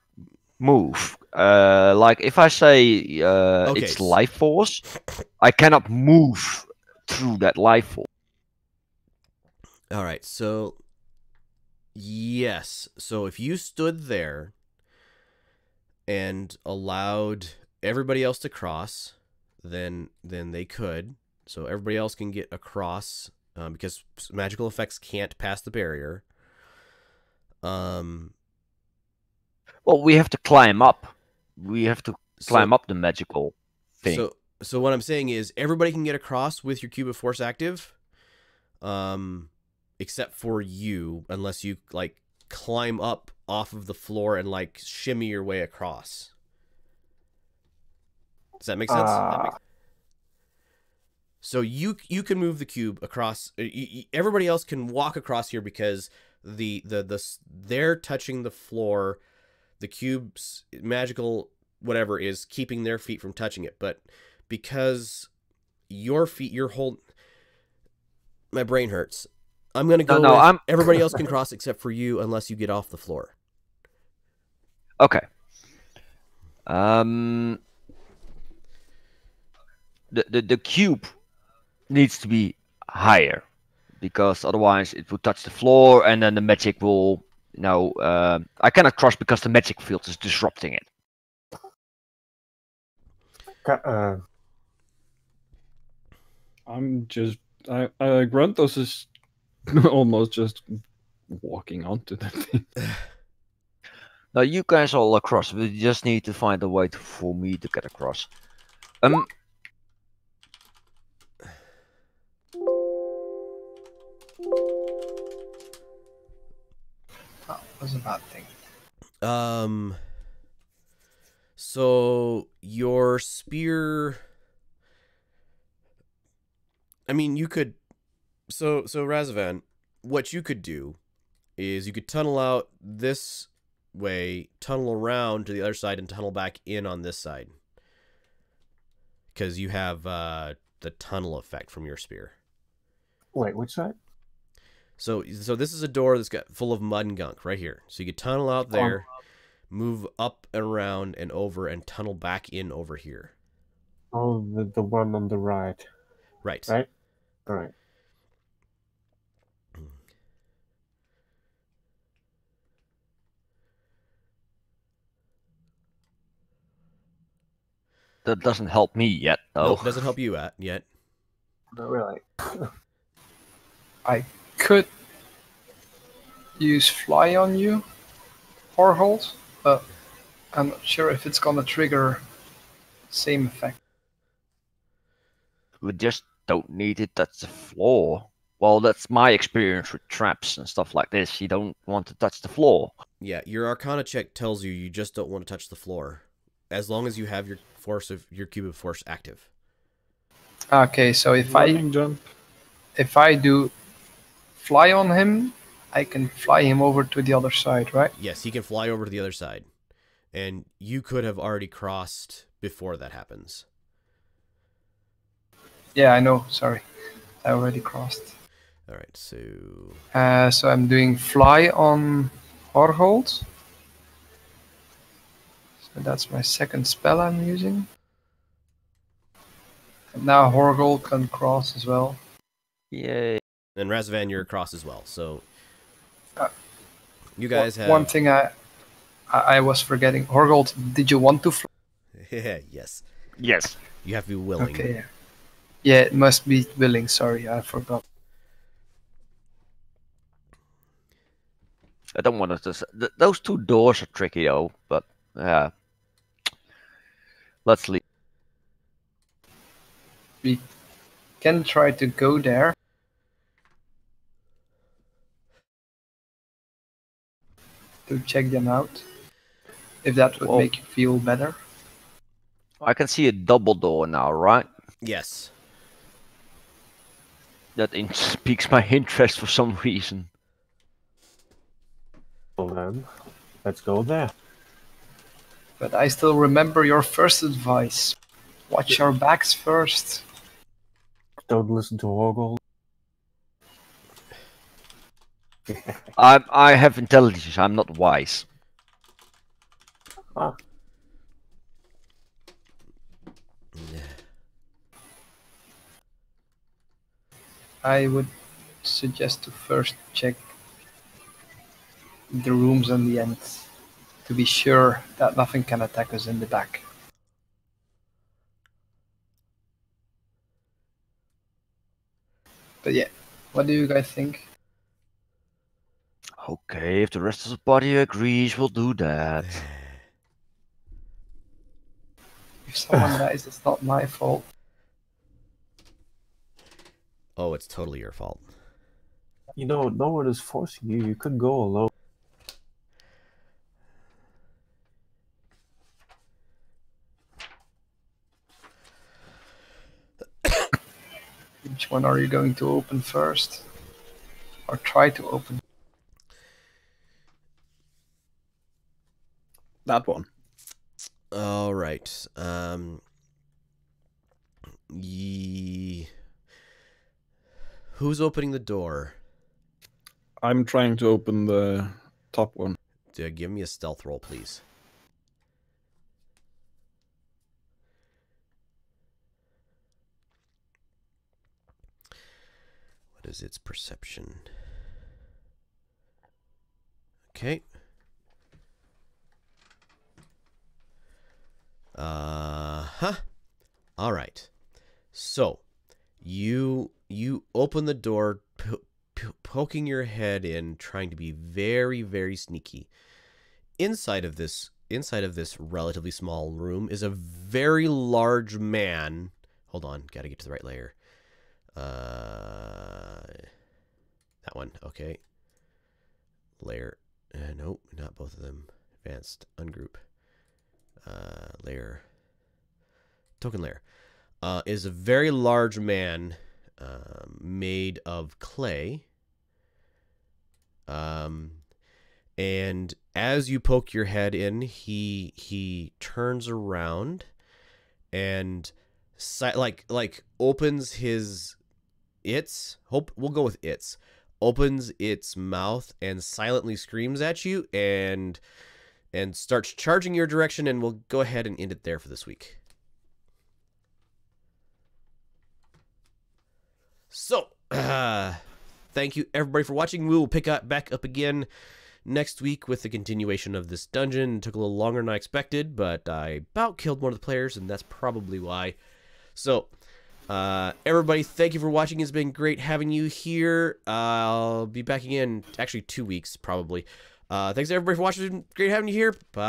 move. Uh, like if I say uh, Okay, it's life force, I cannot move through that life force. All right. So, yes. So if you stood there and allowed everybody else to cross, then then they could. So everybody else can get across um, because magical effects can't pass the barrier. Um, Well, we have to climb up. We have to so- climb up the magical thing. So so what I'm saying is everybody can get across with your cube of force active, um, except for you, unless you like climb up off of the floor and like shimmy your way across. Does that make sense? That Uh, makes- so you you can move the cube across. uh, y- y- Everybody else can walk across here because the the the they're touching the floor. The cube's magical whatever is keeping their feet from touching it, but because your feet, your whole my brain hurts. I'm gonna go. no, with I'm- everybody else can cross except for you, unless you get off the floor. Okay. Um. The, the the cube needs to be higher because otherwise it will touch the floor and then the magic will. You know, uh, I cannot cross because the magic field is disrupting it. uh, I'm just I uh, Gruntos is almost just walking onto that thing. Now you guys all across. We just need to find a way to, for me to get across. Um. That's a bad thing. Um. So your spear. I mean, you could. So so Razavan, what you could do is you could tunnel out this way, tunnel around to the other side, and tunnel back in on this side. because you have uh, the tunnel effect from your spear. Wait, which side? So so this is a door that's got full of mud and gunk right here. So you could tunnel out there, move up and around and over, and tunnel back in over here. Oh, the, the one on the right. Right. Right. All right. That doesn't help me yet, though. Nope, doesn't help you at yet. Not really. I could use fly on you or hold, but I'm not sure if it's gonna trigger same effect. We just don't need it. That's the floor. Well, that's my experience with traps and stuff like this. You don't want to touch the floor. Yeah, your Arcana check tells you you just don't want to touch the floor, as long as you have your force of your cube of force active. Okay, so if I jump. if I do fly on him, I can fly him over to the other side, right? Yes, he can fly over to the other side, and you could have already crossed before that happens. Yeah, I know. Sorry, I already crossed. All right, so Uh, so I'm doing fly on Horgold. So that's my second spell I'm using. And now Horgold can cross as well. Yay. And Razvan, you're across as well. So Uh, you guys One- have One thing I, I I was forgetting. Horgold, did you want to fly? yes, Yes. you have to be willing. Okay. Yeah. yeah, it must be willing. Sorry, I forgot. I don't want to. Th- those two doors are tricky, though. But yeah, let's leave. We can try to go there. To check them out. If that would Well- make you feel better. I can see a double door now, right? Yes. That in- piques my interest for some reason. Well then, let's go there. But I still remember your first advice. Watch our backs first. Don't listen to Horgold. I I have intelligence. I'm not wise. Ah, I would suggest to first check the rooms on the ends to be sure that nothing can attack us in the back. But yeah, what do you guys think? Okay, if the rest of the party agrees, we'll do that. If someone dies, it's not my fault. Oh, it's totally your fault. you know, no one is forcing you. You could go alone. Which one are you going to open first? Or try to open? That one. All right. Um. Ye... Who's opening the door? I'm trying to open the top one. Uh, give me a stealth roll, please. What is its perception? Okay. Uh huh. All right. So, you you open the door, po- po- poking your head in, trying to be very very sneaky. Inside of this inside of this relatively small room is a very large man. Hold on, got to get to the right layer. Uh, that one. Okay. Layer. Uh, nope, not both of them. Advanced ungroup. Uh, layer. Token layer. Uh, is a very large man um, made of clay. Um, and as you poke your head in, he he turns around and si- like like opens his its hope we'll go with its opens its mouth and silently screams at you and and starts charging your direction and we'll go ahead and end it there for this week. So, uh, thank you everybody for watching. We will pick up back up again next week with the continuation of this dungeon. It took a little longer than I expected, but I about killed one of the players, and that's probably why. So, uh, everybody, thank you for watching. It's been great having you here. Uh, I'll be back again, actually, two weeks probably. Uh, thanks everybody for watching. Great having you here. Bye.